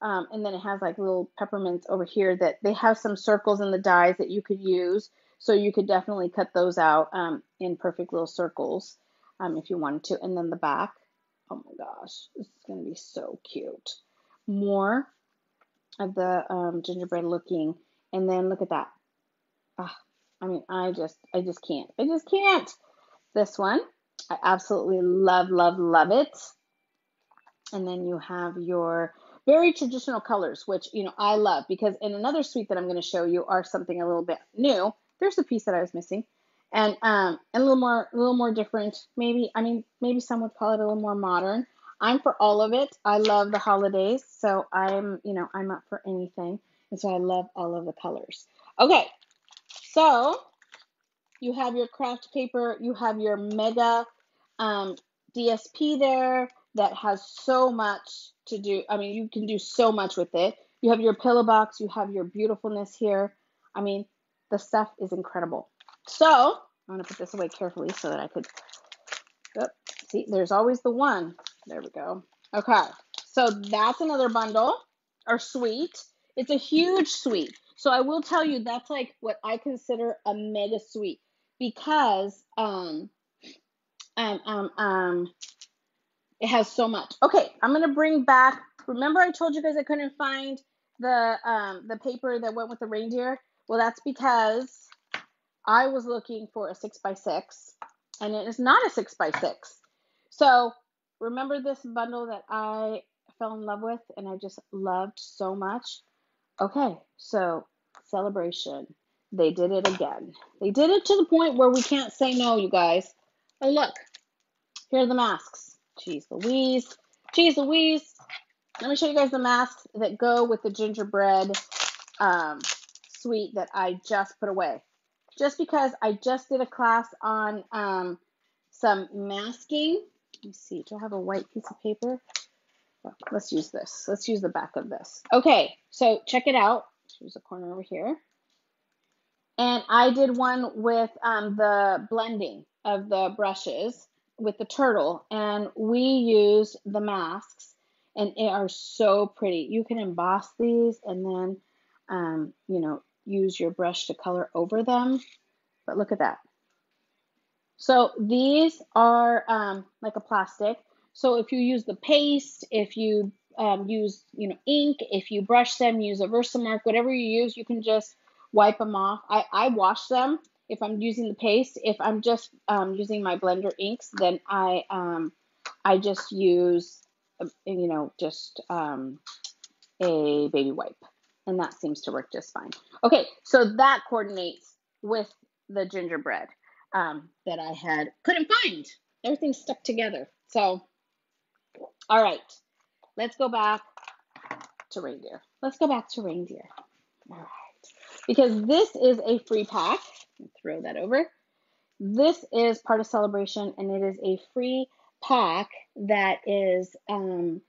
Um, and then it has like little peppermints over here that they have some circles in the dies that you could use. So you could definitely cut those out um, in perfect little circles um, if you wanted to. And then the back, oh my gosh, this is going to be so cute. More of the um, gingerbread looking. And then look at that. Ah, I mean, I just, I just can't. I just can't. This one, I absolutely love, love, love it. And then you have your very traditional colors, which, you know, I love because in another suite that I'm going to show you are something a little bit new. There's a piece that I was missing. And um and a little more a little more different. Maybe i mean maybe some would call it a little more modern. I'm for all of it. I love the holidays so i'm you know i'm up for anything. And so i love all of the colors. Okay so you have your craft paper you have your mega um, dsp there that has so much to do i mean you can do so much with it you have your pillow box you have your beautifulness here i mean the stuff is incredible so I'm going to put this away carefully so that I could, oh, see, there's always the one. There we go. Okay, so that's another bundle or suite. It's a huge suite. So I will tell you that's like what I consider a mega suite because um um um um it has so much. Okay, I'm gonna bring back. Remember I told you guys I couldn't find the um the paper that went with the reindeer? Well, that's because I was looking for a six by six, and it is not a six by six. So remember this bundle that I fell in love with and I just loved so much? Okay, so celebration. They did it again. They did it to the point where we can't say no, you guys. Oh, look. Here are the masks. Jeez Louise. Jeez Louise. Let me show you guys the masks that go with the gingerbread um, that I just put away just because I just did a class on um, some masking. Let me see, do I have a white piece of paper? Oh, let's use this. Let's use the back of this. Okay, so check it out. Here's a corner over here. And I did one with um, the blending of the brushes with the turtle, and we use the masks, and they are so pretty. You can emboss these and then, um, you know, use your brush to color over them. But look at that. So these are um, like a plastic. So if you use the paste, if you um, use you know ink, if you brush them, use a Versamark, whatever you use, you can just wipe them off. I, I wash them if I'm using the paste. If I'm just um, using my blender inks, then I um, I just use you know just um, a baby wipe and that seems to work just fine. Okay, so that coordinates with the gingerbread um, that I had couldn't find. Everything stuck together. So, all right, let's go back to reindeer. Let's go back to reindeer. All right, because this is a free pack. Throw that over. This is part of celebration, and it is a free pack that is um,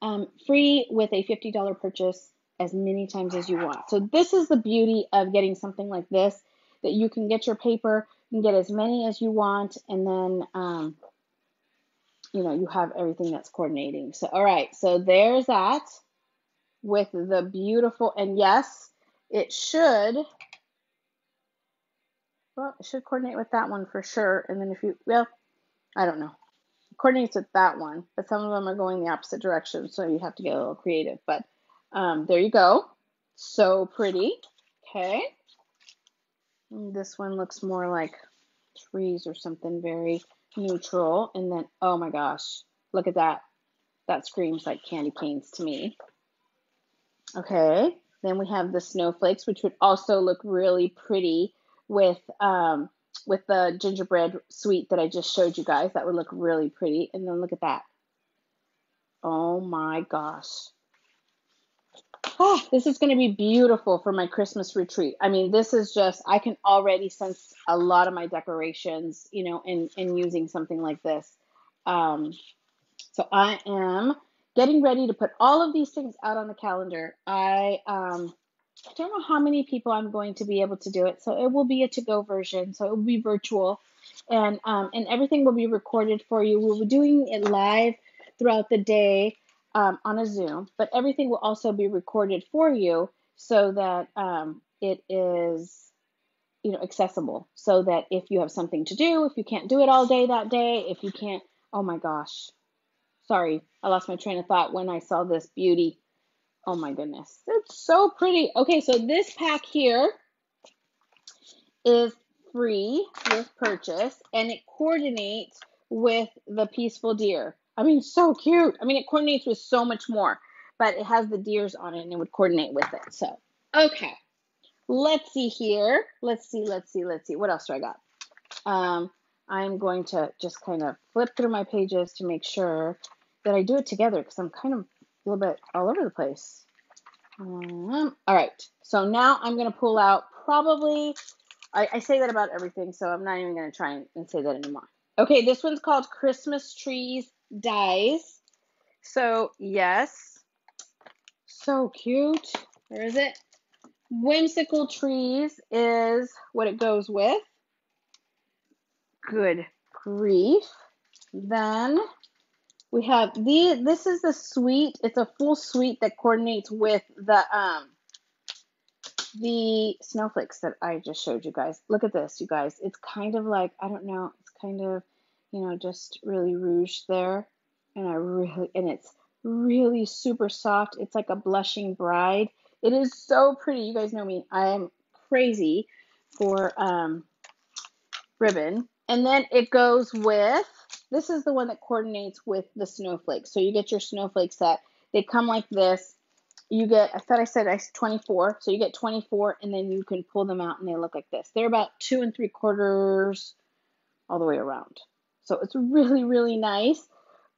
um, free with a $50 purchase as many times as you want. So this is the beauty of getting something like this, that you can get your paper, you can get as many as you want, and then, um, you know, you have everything that's coordinating. So, all right, so there's that with the beautiful, and yes, it should, well, it should coordinate with that one for sure. And then if you, well, I don't know coordinates with that one, but some of them are going the opposite direction, so you have to get a little creative. But um, there you go. So pretty. Okay. And this one looks more like trees or something very neutral. And then, oh my gosh, look at that. That screams like candy canes to me. Okay. Then we have the snowflakes, which would also look really pretty with um, with the gingerbread suite that I just showed you guys. That would look really pretty. And then look at that. Oh my gosh. Oh, this is going to be beautiful for my Christmas retreat. I mean, this is just, I can already sense a lot of my decorations, you know, in, in using something like this. Um, so I am getting ready to put all of these things out on the calendar. I, um, I don't know how many people I'm going to be able to do it. So it will be a to-go version. So it will be virtual, and um, and everything will be recorded for you. We'll be doing it live throughout the day um, on a Zoom, but everything will also be recorded for you so that um, it is you know accessible. So that if you have something to do, if you can't do it all day that day, if you can't, oh my gosh, sorry, I lost my train of thought when I saw this beauty. Oh my goodness. It's so pretty. Okay, so this pack here is free with purchase and it coordinates with the peaceful deer. I mean, so cute. I mean, it coordinates with so much more, but it has the deers on it and it would coordinate with it. So, okay. Let's see here. Let's see, let's see, let's see. What else do I got? Um, I'm going to just kind of flip through my pages to make sure that I do it together because I'm kind of a little bit all over the place. Um, all right, so now I'm going to pull out probably, I, I, say that about everything, so I'm not even going to try and, and say that anymore. Okay, this one's called Christmas Trees Dies. So, yes, so cute. Where is it? Whimsical Trees is what it goes with. Good grief. Then we have the this is the suite. It's a full suite that coordinates with the um the snowflakes that I just showed you guys. Look at this, you guys. It's kind of like I don't know. It's kind of you know just really rouge there, and I really and it's really super soft. It's like a blushing bride. It is so pretty. You guys know me. I am crazy for um ribbon. And then it goes with this is the one that coordinates with the snowflakes. So you get your snowflake set. They come like this. You get, I thought I said I 24. So you get 24 and then you can pull them out and they look like this. They're about two and three quarters all the way around. So it's really, really nice.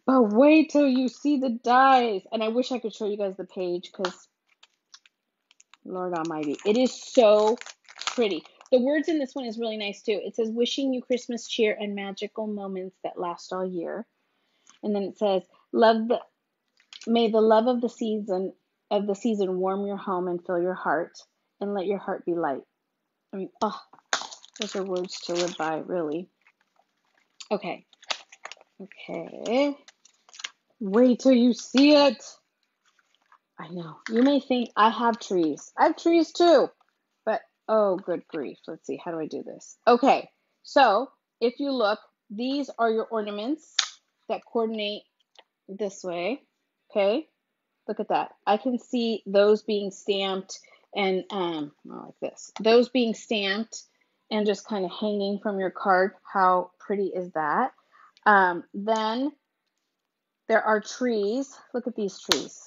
But wait till you see the dies. And I wish I could show you guys the page because Lord Almighty, it is so pretty. The words in this one is really nice too. It says, wishing you Christmas cheer and magical moments that last all year. And then it says, love the, may the love of the season of the season warm your home and fill your heart and let your heart be light. I mean, oh, those are words to live by, really. Okay. Okay. Wait till you see it. I know. You may think I have trees. I have trees too. Oh, good grief. Let's see. How do I do this? Okay. So if you look, these are your ornaments that coordinate this way. Okay. Look at that. I can see those being stamped and um, like this. Those being stamped and just kind of hanging from your card. How pretty is that? Um, then there are trees. Look at these trees.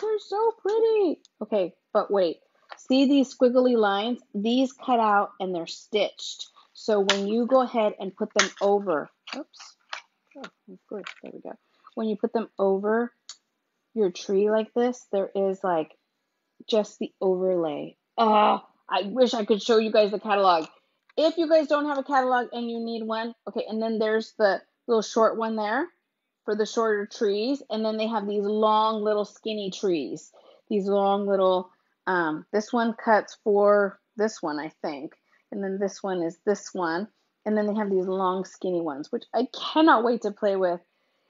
They're so pretty. Okay, but wait. See these squiggly lines? These cut out and they're stitched. So when you go ahead and put them over, oops, oh, good, there we go. When you put them over your tree like this, there is like just the overlay. Oh, I wish I could show you guys the catalog. If you guys don't have a catalog and you need one, okay, and then there's the little short one there. for the shorter trees, and then they have these long little skinny trees. These long little um, this one cuts for this one, I think, and then this one is this one, and then they have these long skinny ones, which I cannot wait to play with.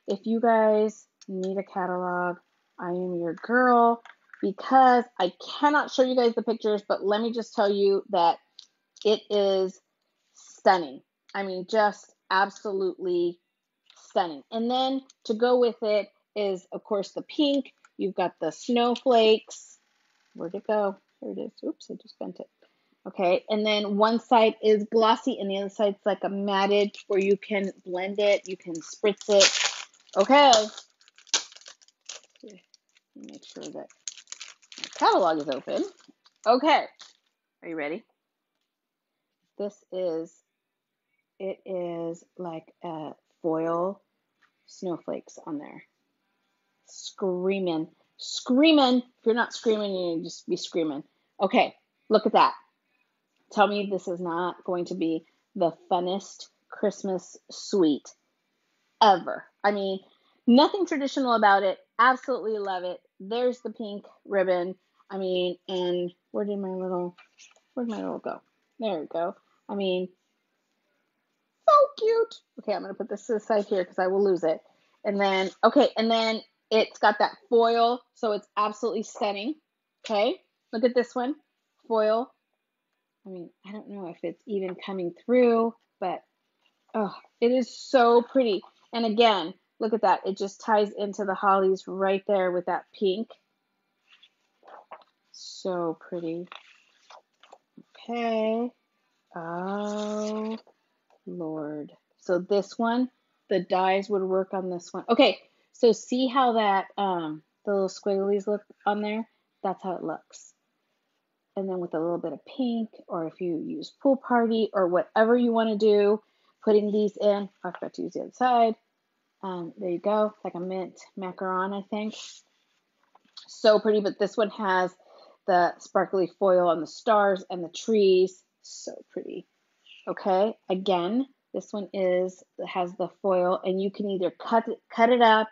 If you guys need a catalog, I am your girl because I cannot show you guys the pictures, but let me just tell you that it is stunning. I mean, just absolutely stunning. And then to go with it is, of course, the pink. You've got the snowflakes. Where'd it go? There it is. Oops, I just bent it. Okay, and then one side is glossy and the other side's like a matted where you can blend it, you can spritz it. Okay, make sure that my catalog is open. Okay, are you ready? This is, it is like a foil snowflakes on there. Screaming, screaming. If you're not screaming, you just be screaming. Okay, look at that. Tell me this is not going to be the funnest Christmas suite ever. I mean, nothing traditional about it. Absolutely love it. There's the pink ribbon. I mean, and where did my little, where'd my little go? There we go. I mean, so cute. Okay, I'm to put this to the side here because I will lose it. And then, okay, and then it's got that foil, so it's absolutely stunning. Okay, look at this one, foil. I mean, I don't know if it's even coming through, but oh, it is so pretty. And again, look at that. It just ties into the hollies right there with that pink. So pretty. Okay. Oh, Lord. So this one, the dies would work on this one. Okay, so see how that, um, the little squigglies look on there? That's how it looks. And then with a little bit of pink, or if you use pool party, or whatever you want to do, putting these in. I forgot to use the other side. Um, there you go. It's like a mint macaron, I think. So pretty, but this one has the sparkly foil on the stars and the trees. So pretty. Okay, again, this one is has the foil, and you can either cut cut it up.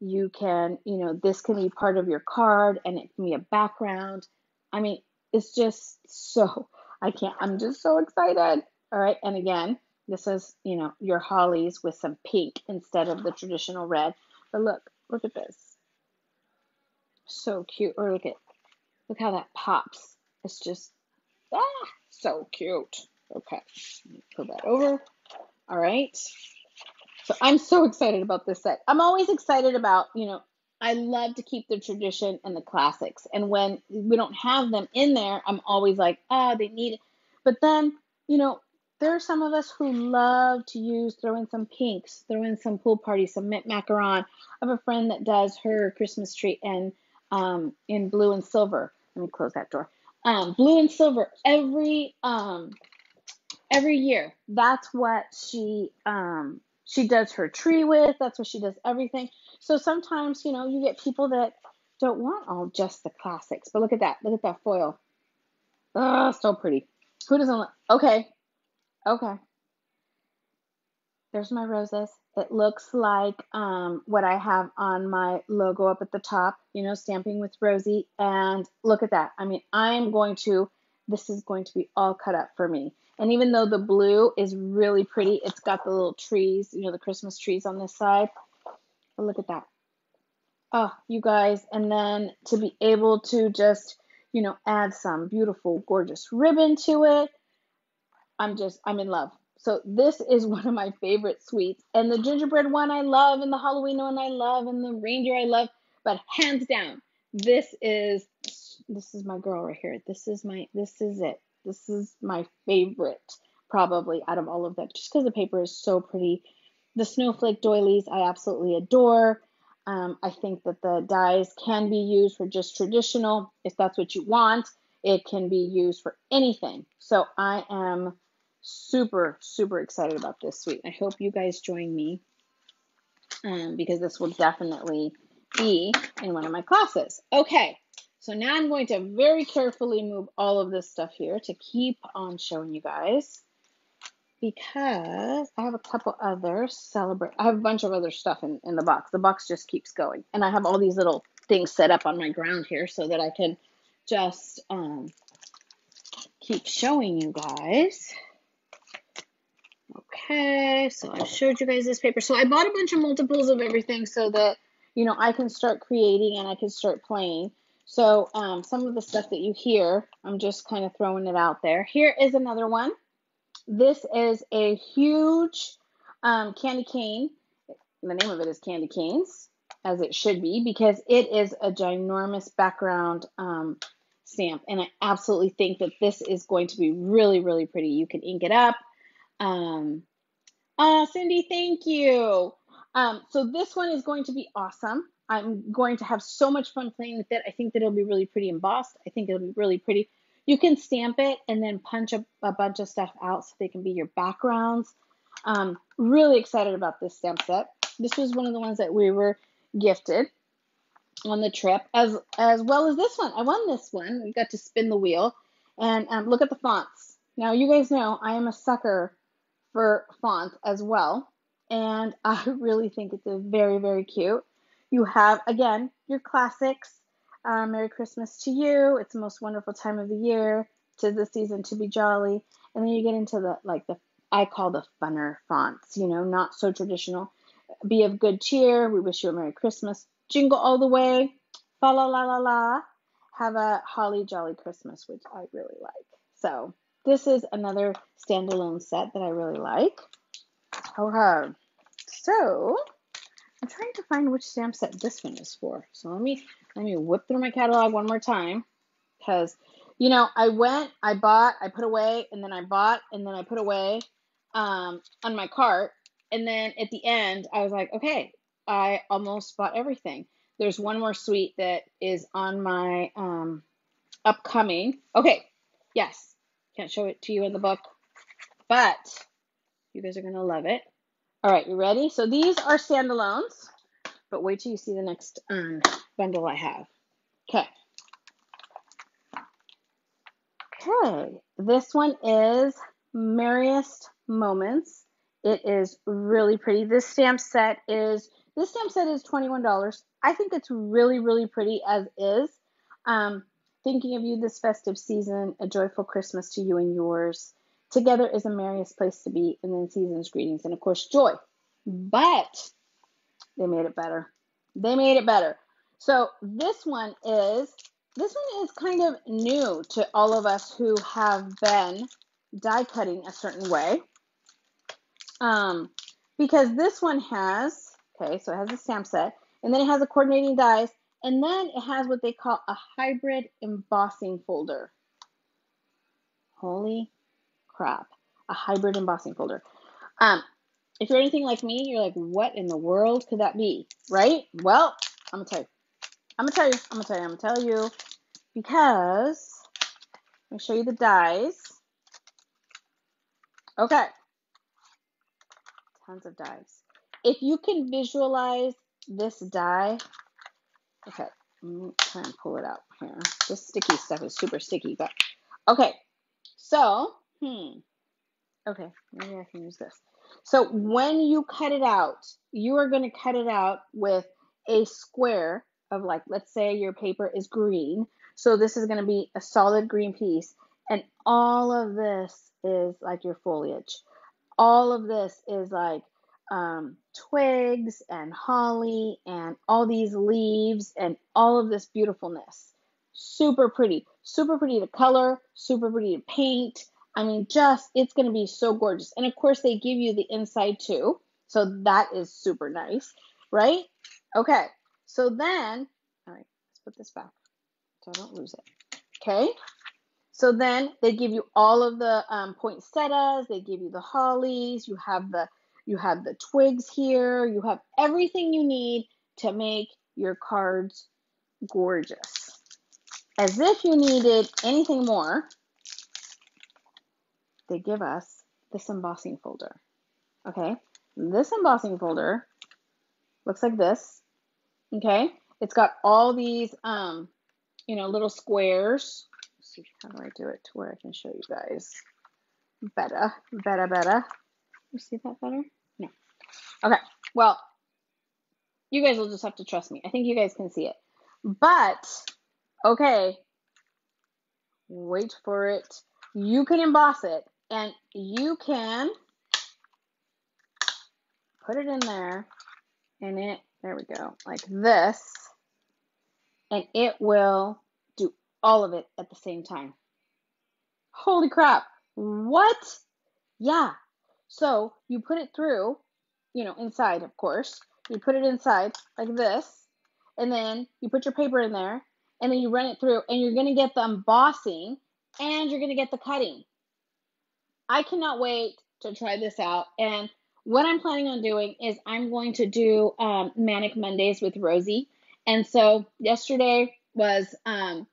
You can, you know, this can be part of your card, and it can be a background. I mean, it's just so. I can't. I'm just so excited. All right, and again, this is, you know, your hollies with some pink instead of the traditional red. But look, look at this. So cute. Or look at, look how that pops. It's just, ah, so cute. Okay, pull that over. All right. So I'm so excited about this set. I'm always excited about, you know, I love to keep the tradition and the classics. And when we don't have them in there, I'm always like, ah, oh, they need it. But then, you know, there are some of us who love to use, throw in some pinks, throw in some pool party, some mint macaron. I have a friend that does her Christmas tree and um, in blue and silver. Let me close that door. Um, blue and silver every um, every year. That's what she um she does her tree with. That's what she does everything. So sometimes, you know, you get people that don't want all just the classics. But look at that. Look at that foil. Oh, so pretty. Who doesn't like okay. Okay. There's my roses. It looks like um, what I have on my logo up at the top, you know, stamping with Rosie. And look at that. I mean, I'm going to, this is going to be all cut up for me. And even though the blue is really pretty, it's got the little trees, you know, the Christmas trees on this side. But look at that. Oh, you guys. And then to be able to just, you know, add some beautiful, gorgeous ribbon to it. I'm just, I'm in love. So this is [LAUGHS] one of my favorite suites. And the gingerbread one I love, and the Halloween one I love, and the reindeer I love. But hands down, this is this is my girl right here. This is my this is it. This is my favorite, probably, out of all of them, just because the paper is so pretty. The snowflake doilies I absolutely adore. Um, I think that the dies can be used for just traditional, if that's what you want. It can be used for anything. So I am super, super excited about this suite. I hope you guys join me um, because this will definitely be in one of my classes. Okay, so now I'm going to very carefully move all of this stuff here to keep on showing you guys. because I have a couple other celebrate. I have a bunch of other stuff in, in the box. The box just keeps going. And I have all these little things set up on my ground here so that I can just um, keep showing you guys. Okay, so I showed you guys this paper. So I bought a bunch of multiples of everything so that, you know, I can start creating and I can start playing. So um, some of the stuff that you hear, I'm just kind of throwing it out there. Here is another one. This is a huge um, candy cane. The name of it is Candy Canes, as it should be, because it is a ginormous background um, stamp. And I absolutely think that this is going to be really, really pretty. You can ink it up. Um, uh, Cindy, thank you. Um, so this one is going to be awesome. I'm going to have so much fun playing with it. I think that it'll be really pretty embossed. I think it'll be really pretty. You can stamp it and then punch a, a bunch of stuff out so they can be your backgrounds. Um, really excited about this stamp set. This was one of the ones that we were gifted on the trip, as as well as this one. I won this one. We got to spin the wheel, and um, look at the fonts. Now you guys know I am a sucker for fonts as well, and [LAUGHS] I really think it's a very very cute. You have, again, your classics. Uh, Merry Christmas to you. It's the most wonderful time of the year. Tis the season to be jolly. And then you get into the, like, the, I call the funner fonts, you know, not so traditional. Be of good cheer. We wish you a Merry Christmas. Jingle all the way. Fa la la la la. Have a holly jolly Christmas, which I really like. So this is another standalone set that I really like. Okay. So I'm trying to find which stamp set this one is for. So let me let me whip through my catalog one more time because you know I went, I bought, I put away, and then I bought, and then I put away um, on my cart, and then at the end I was like, okay, I almost bought everything. There's one more suite that is on my um, upcoming. Okay, yes, can't show it to you in the book, but you guys are gonna love it. All right, you ready? So these are standalones, but wait till you see the next um, bundle I have. Okay. Okay, this one is Merriest Moments. It is really pretty. This stamp set is this stamp set is $21. I think it's really, really pretty as is. Um, thinking of you this festive season, a joyful Christmas to you and yours. Together is the merriest place to be, and then season's greetings, and of course, joy. But they made it better. They made it better. So this one is this one is kind of new to all of us who have been die cutting a certain way. Um, because this one has okay, so it has a stamp set, and then it has a coordinating dies, and then it has what they call a hybrid embossing folder. Holy crap. A hybrid embossing folder. Um, if you're anything like me, you're like, what in the world could that be? Right? Well, I'm gonna tell you. I'm gonna tell you. I'm gonna tell you. I'm gonna tell you because let me show you the dies. Okay. Tons of dies. If you can visualize this die, okay, let me try and pull it out here. This sticky stuff is super sticky, but okay. So, hmm. Okay, maybe I can use this. So when you cut it out, you are going to cut it out with a square of like, let's say your paper is green. So this is going to be a solid green piece. And all of this is like your foliage. All of this is like um, twigs and holly and all these leaves and all of this beautifulness. Super pretty. Super pretty to color, super pretty to paint. I mean, just it's going to be so gorgeous. And of course, they give you the inside too. So that is super nice, right? Okay. So then, all right, let's put this back so I don't lose it. Okay. So then they give you all of the um, poinsettias. They give you the hollies. You have the you have the twigs here. You have everything you need to make your cards gorgeous. As if you needed anything more, they give us this embossing folder. Okay, this embossing folder looks like this. Okay, it's got all these, um, you know, little squares. Let's see, how do I do it to where I can show you guys? better, better, better. You see that better? No. Okay. Well, you guys will just have to trust me. I think you guys can see it. But, okay, wait for it. You can emboss it and you can put it in there and it, there we go, like this, and it will do all of it at the same time. Holy crap. What? Yeah. So you put it through, you know, inside, of course. You put it inside like this, and then you put your paper in there, and then you run it through, and you're going to get the embossing and you're going to get the cutting. I cannot wait to try this out. And what I'm planning on doing is I'm going to do um, Manic Mondays with Rosie. And so yesterday was um,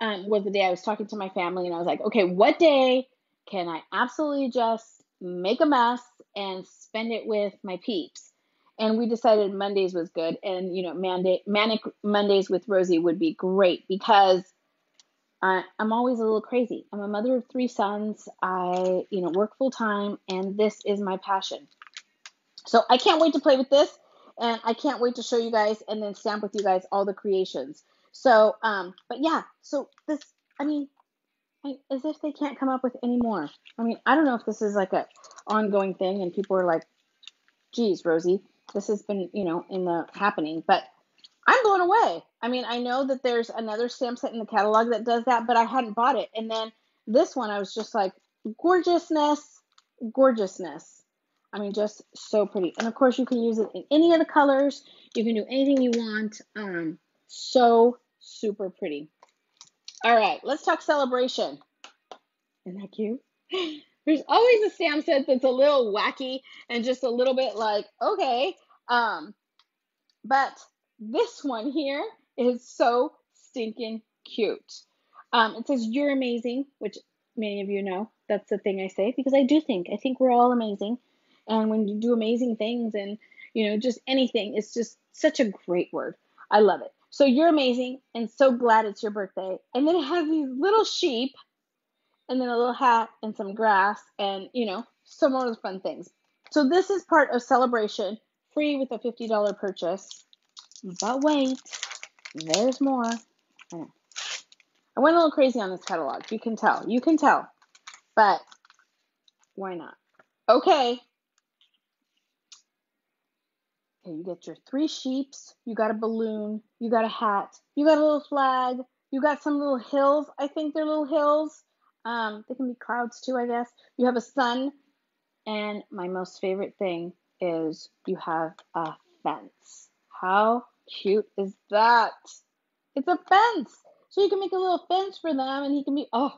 um, was the day I was talking to my family, and I was like, okay, what day can I absolutely just make a mess and spend it with my peeps? And we decided Mondays was good, and you know, Manic Mondays with Rosie would be great because I, I'm always a little crazy. I'm a mother of three sons. I, you know, work full time, and this is my passion. So I can't wait to play with this, and I can't wait to show you guys and then stamp with you guys all the creations. So, um, but yeah, so this, I mean, as if they can't come up with any more. I mean, I don't know if this is like a ongoing thing, and people are like, "Geez, Rosie, this has been, you know, in the happening," but I'm blown away. I mean, I know that there's another stamp set in the catalog that does that, but I hadn't bought it. And then this one, I was just like, gorgeousness, gorgeousness. I mean, just so pretty. And of course, you can use it in any of the colors. You can do anything you want. Um, so super pretty. All right, let's talk Sale-A-Bration. Isn't that cute? [GASPS] There's always a stamp set that's a little wacky and just a little bit like, okay. Um, but this one here is so stinking cute. Um, it says, You're amazing, which many of you know. That's the thing I say because I do think. I think we're all amazing. And when you do amazing things and, you know, just anything, it's just such a great word. I love it. So you're amazing and so glad it's your birthday. And then it has these little sheep and then a little hat and some grass and, you know, some more fun things. So this is part of Sale-A-Bration, free with a $50 purchase. But wait, there's more. I went a little crazy on this catalog. You can tell. You can tell. But why not? Okay. Okay, you get your three sheeps, you got a balloon, you got a hat, you got a little flag, you got some little hills. I think they're little hills. Um, they can be clouds too, I guess. You have a sun, and my most favorite thing is you have a fence. How cute is that? It's a fence. So you can make a little fence for them and he can be, oh.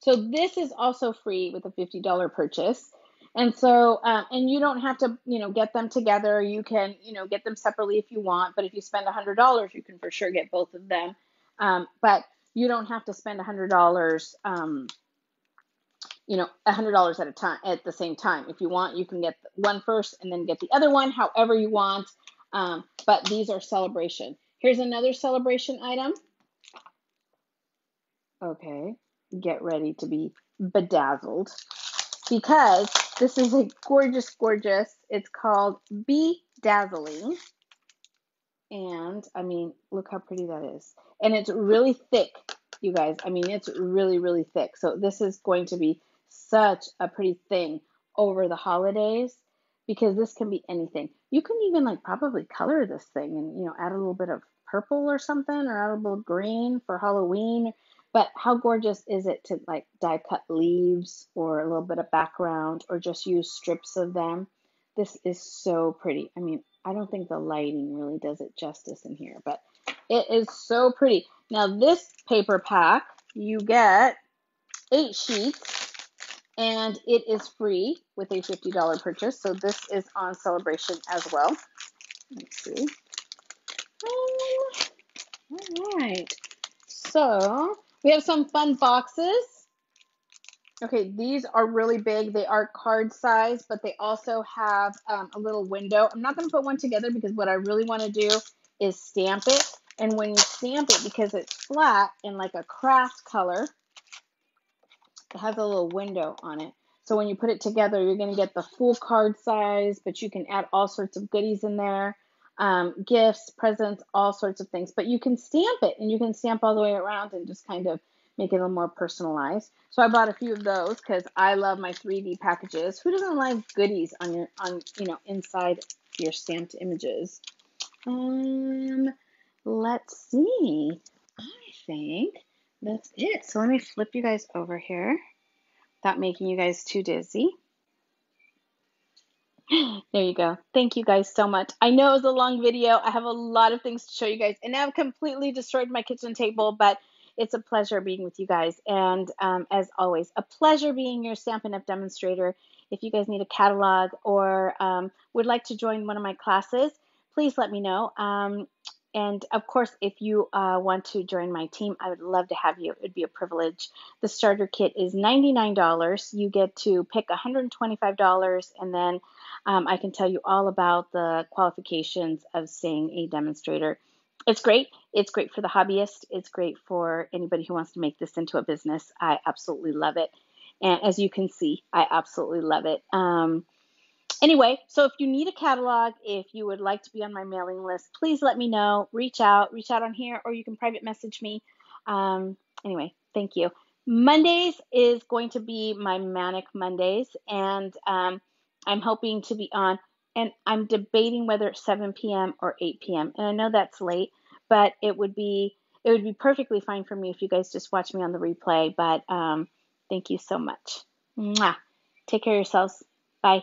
So this is also free with a $50 purchase. And so, um, and you don't have to, you know, get them together. You can, you know, get them separately if you want. But if you spend $100, you can for sure get both of them. Um, but you don't have to spend $100, um, you know, $100 at a time at the same time. If you want, you can get one first and then get the other one, however you want. Um, but these are Sale-A-Bration. Here's another Sale-A-Bration item. Okay, get ready to be bedazzled because this is a gorgeous, gorgeous. It's called Be Dazzling. And I mean, look how pretty that is. And it's really thick, you guys. I mean, it's really, really thick. So this is going to be such a pretty thing over the holidays because this can be anything. You can even like probably color this thing and you know add a little bit of purple or something or add a little green for Halloween. But how gorgeous is it to like die cut leaves or a little bit of background or just use strips of them? This is so pretty. I mean, I don't think the lighting really does it justice in here, but it is so pretty. Now this paper pack, you get eight sheets and it is free with a $50 purchase. So this is on Sale-A-Bration as well. Let's see. Um, all right. So we have some fun boxes. Okay, these are really big. They are card size, but they also have um, a little window. I'm not going to put one together because what I really want to do is stamp it. And when you stamp it, because it's flat in like a craft color, has a little window on it. So when you put it together, you're going to get the full card size, but you can add all sorts of goodies in there um, gifts, presents, all sorts of things. But you can stamp it and you can stamp all the way around and just kind of make it a little more personalized. So I bought a few of those because I love my 3D packages. Who doesn't like goodies on your on you know inside your stamped images? Um, let's see. I think that's it. So let me flip you guys over here without making you guys too dizzy. [GASPS] There you go. Thank you guys so much. I know it was a long video. I have a lot of things to show you guys, and I've completely destroyed my kitchen table, but it's a pleasure being with you guys. And um, as always, a pleasure being your Stampin' Up! demonstrator. If you guys need a catalog or um, would like to join one of my classes, please let me know. Um, and of course, if you uh, want to join my team, I would love to have you. It would be a privilege. The starter kit is $99. You get to pick $125, and then um, I can tell you all about the qualifications of staying a demonstrator. It's great. It's great for the hobbyist. It's great for anybody who wants to make this into a business. I absolutely love it. And as you can see, I absolutely love it. Um, Anyway, so if you need a catalog, if you would like to be on my mailing list, please let me know. Reach out, reach out on here, or you can private message me. Um, anyway, thank you. Mondays is going to be my Manic Mondays, and um, I'm hoping to be on. And I'm debating whether it's 7 p.m. or 8 p.m. And I know that's late, but it would be it would be perfectly fine for me if you guys just watch me on the replay. But um, thank you so much. Mwah. Take care of yourselves. Bye.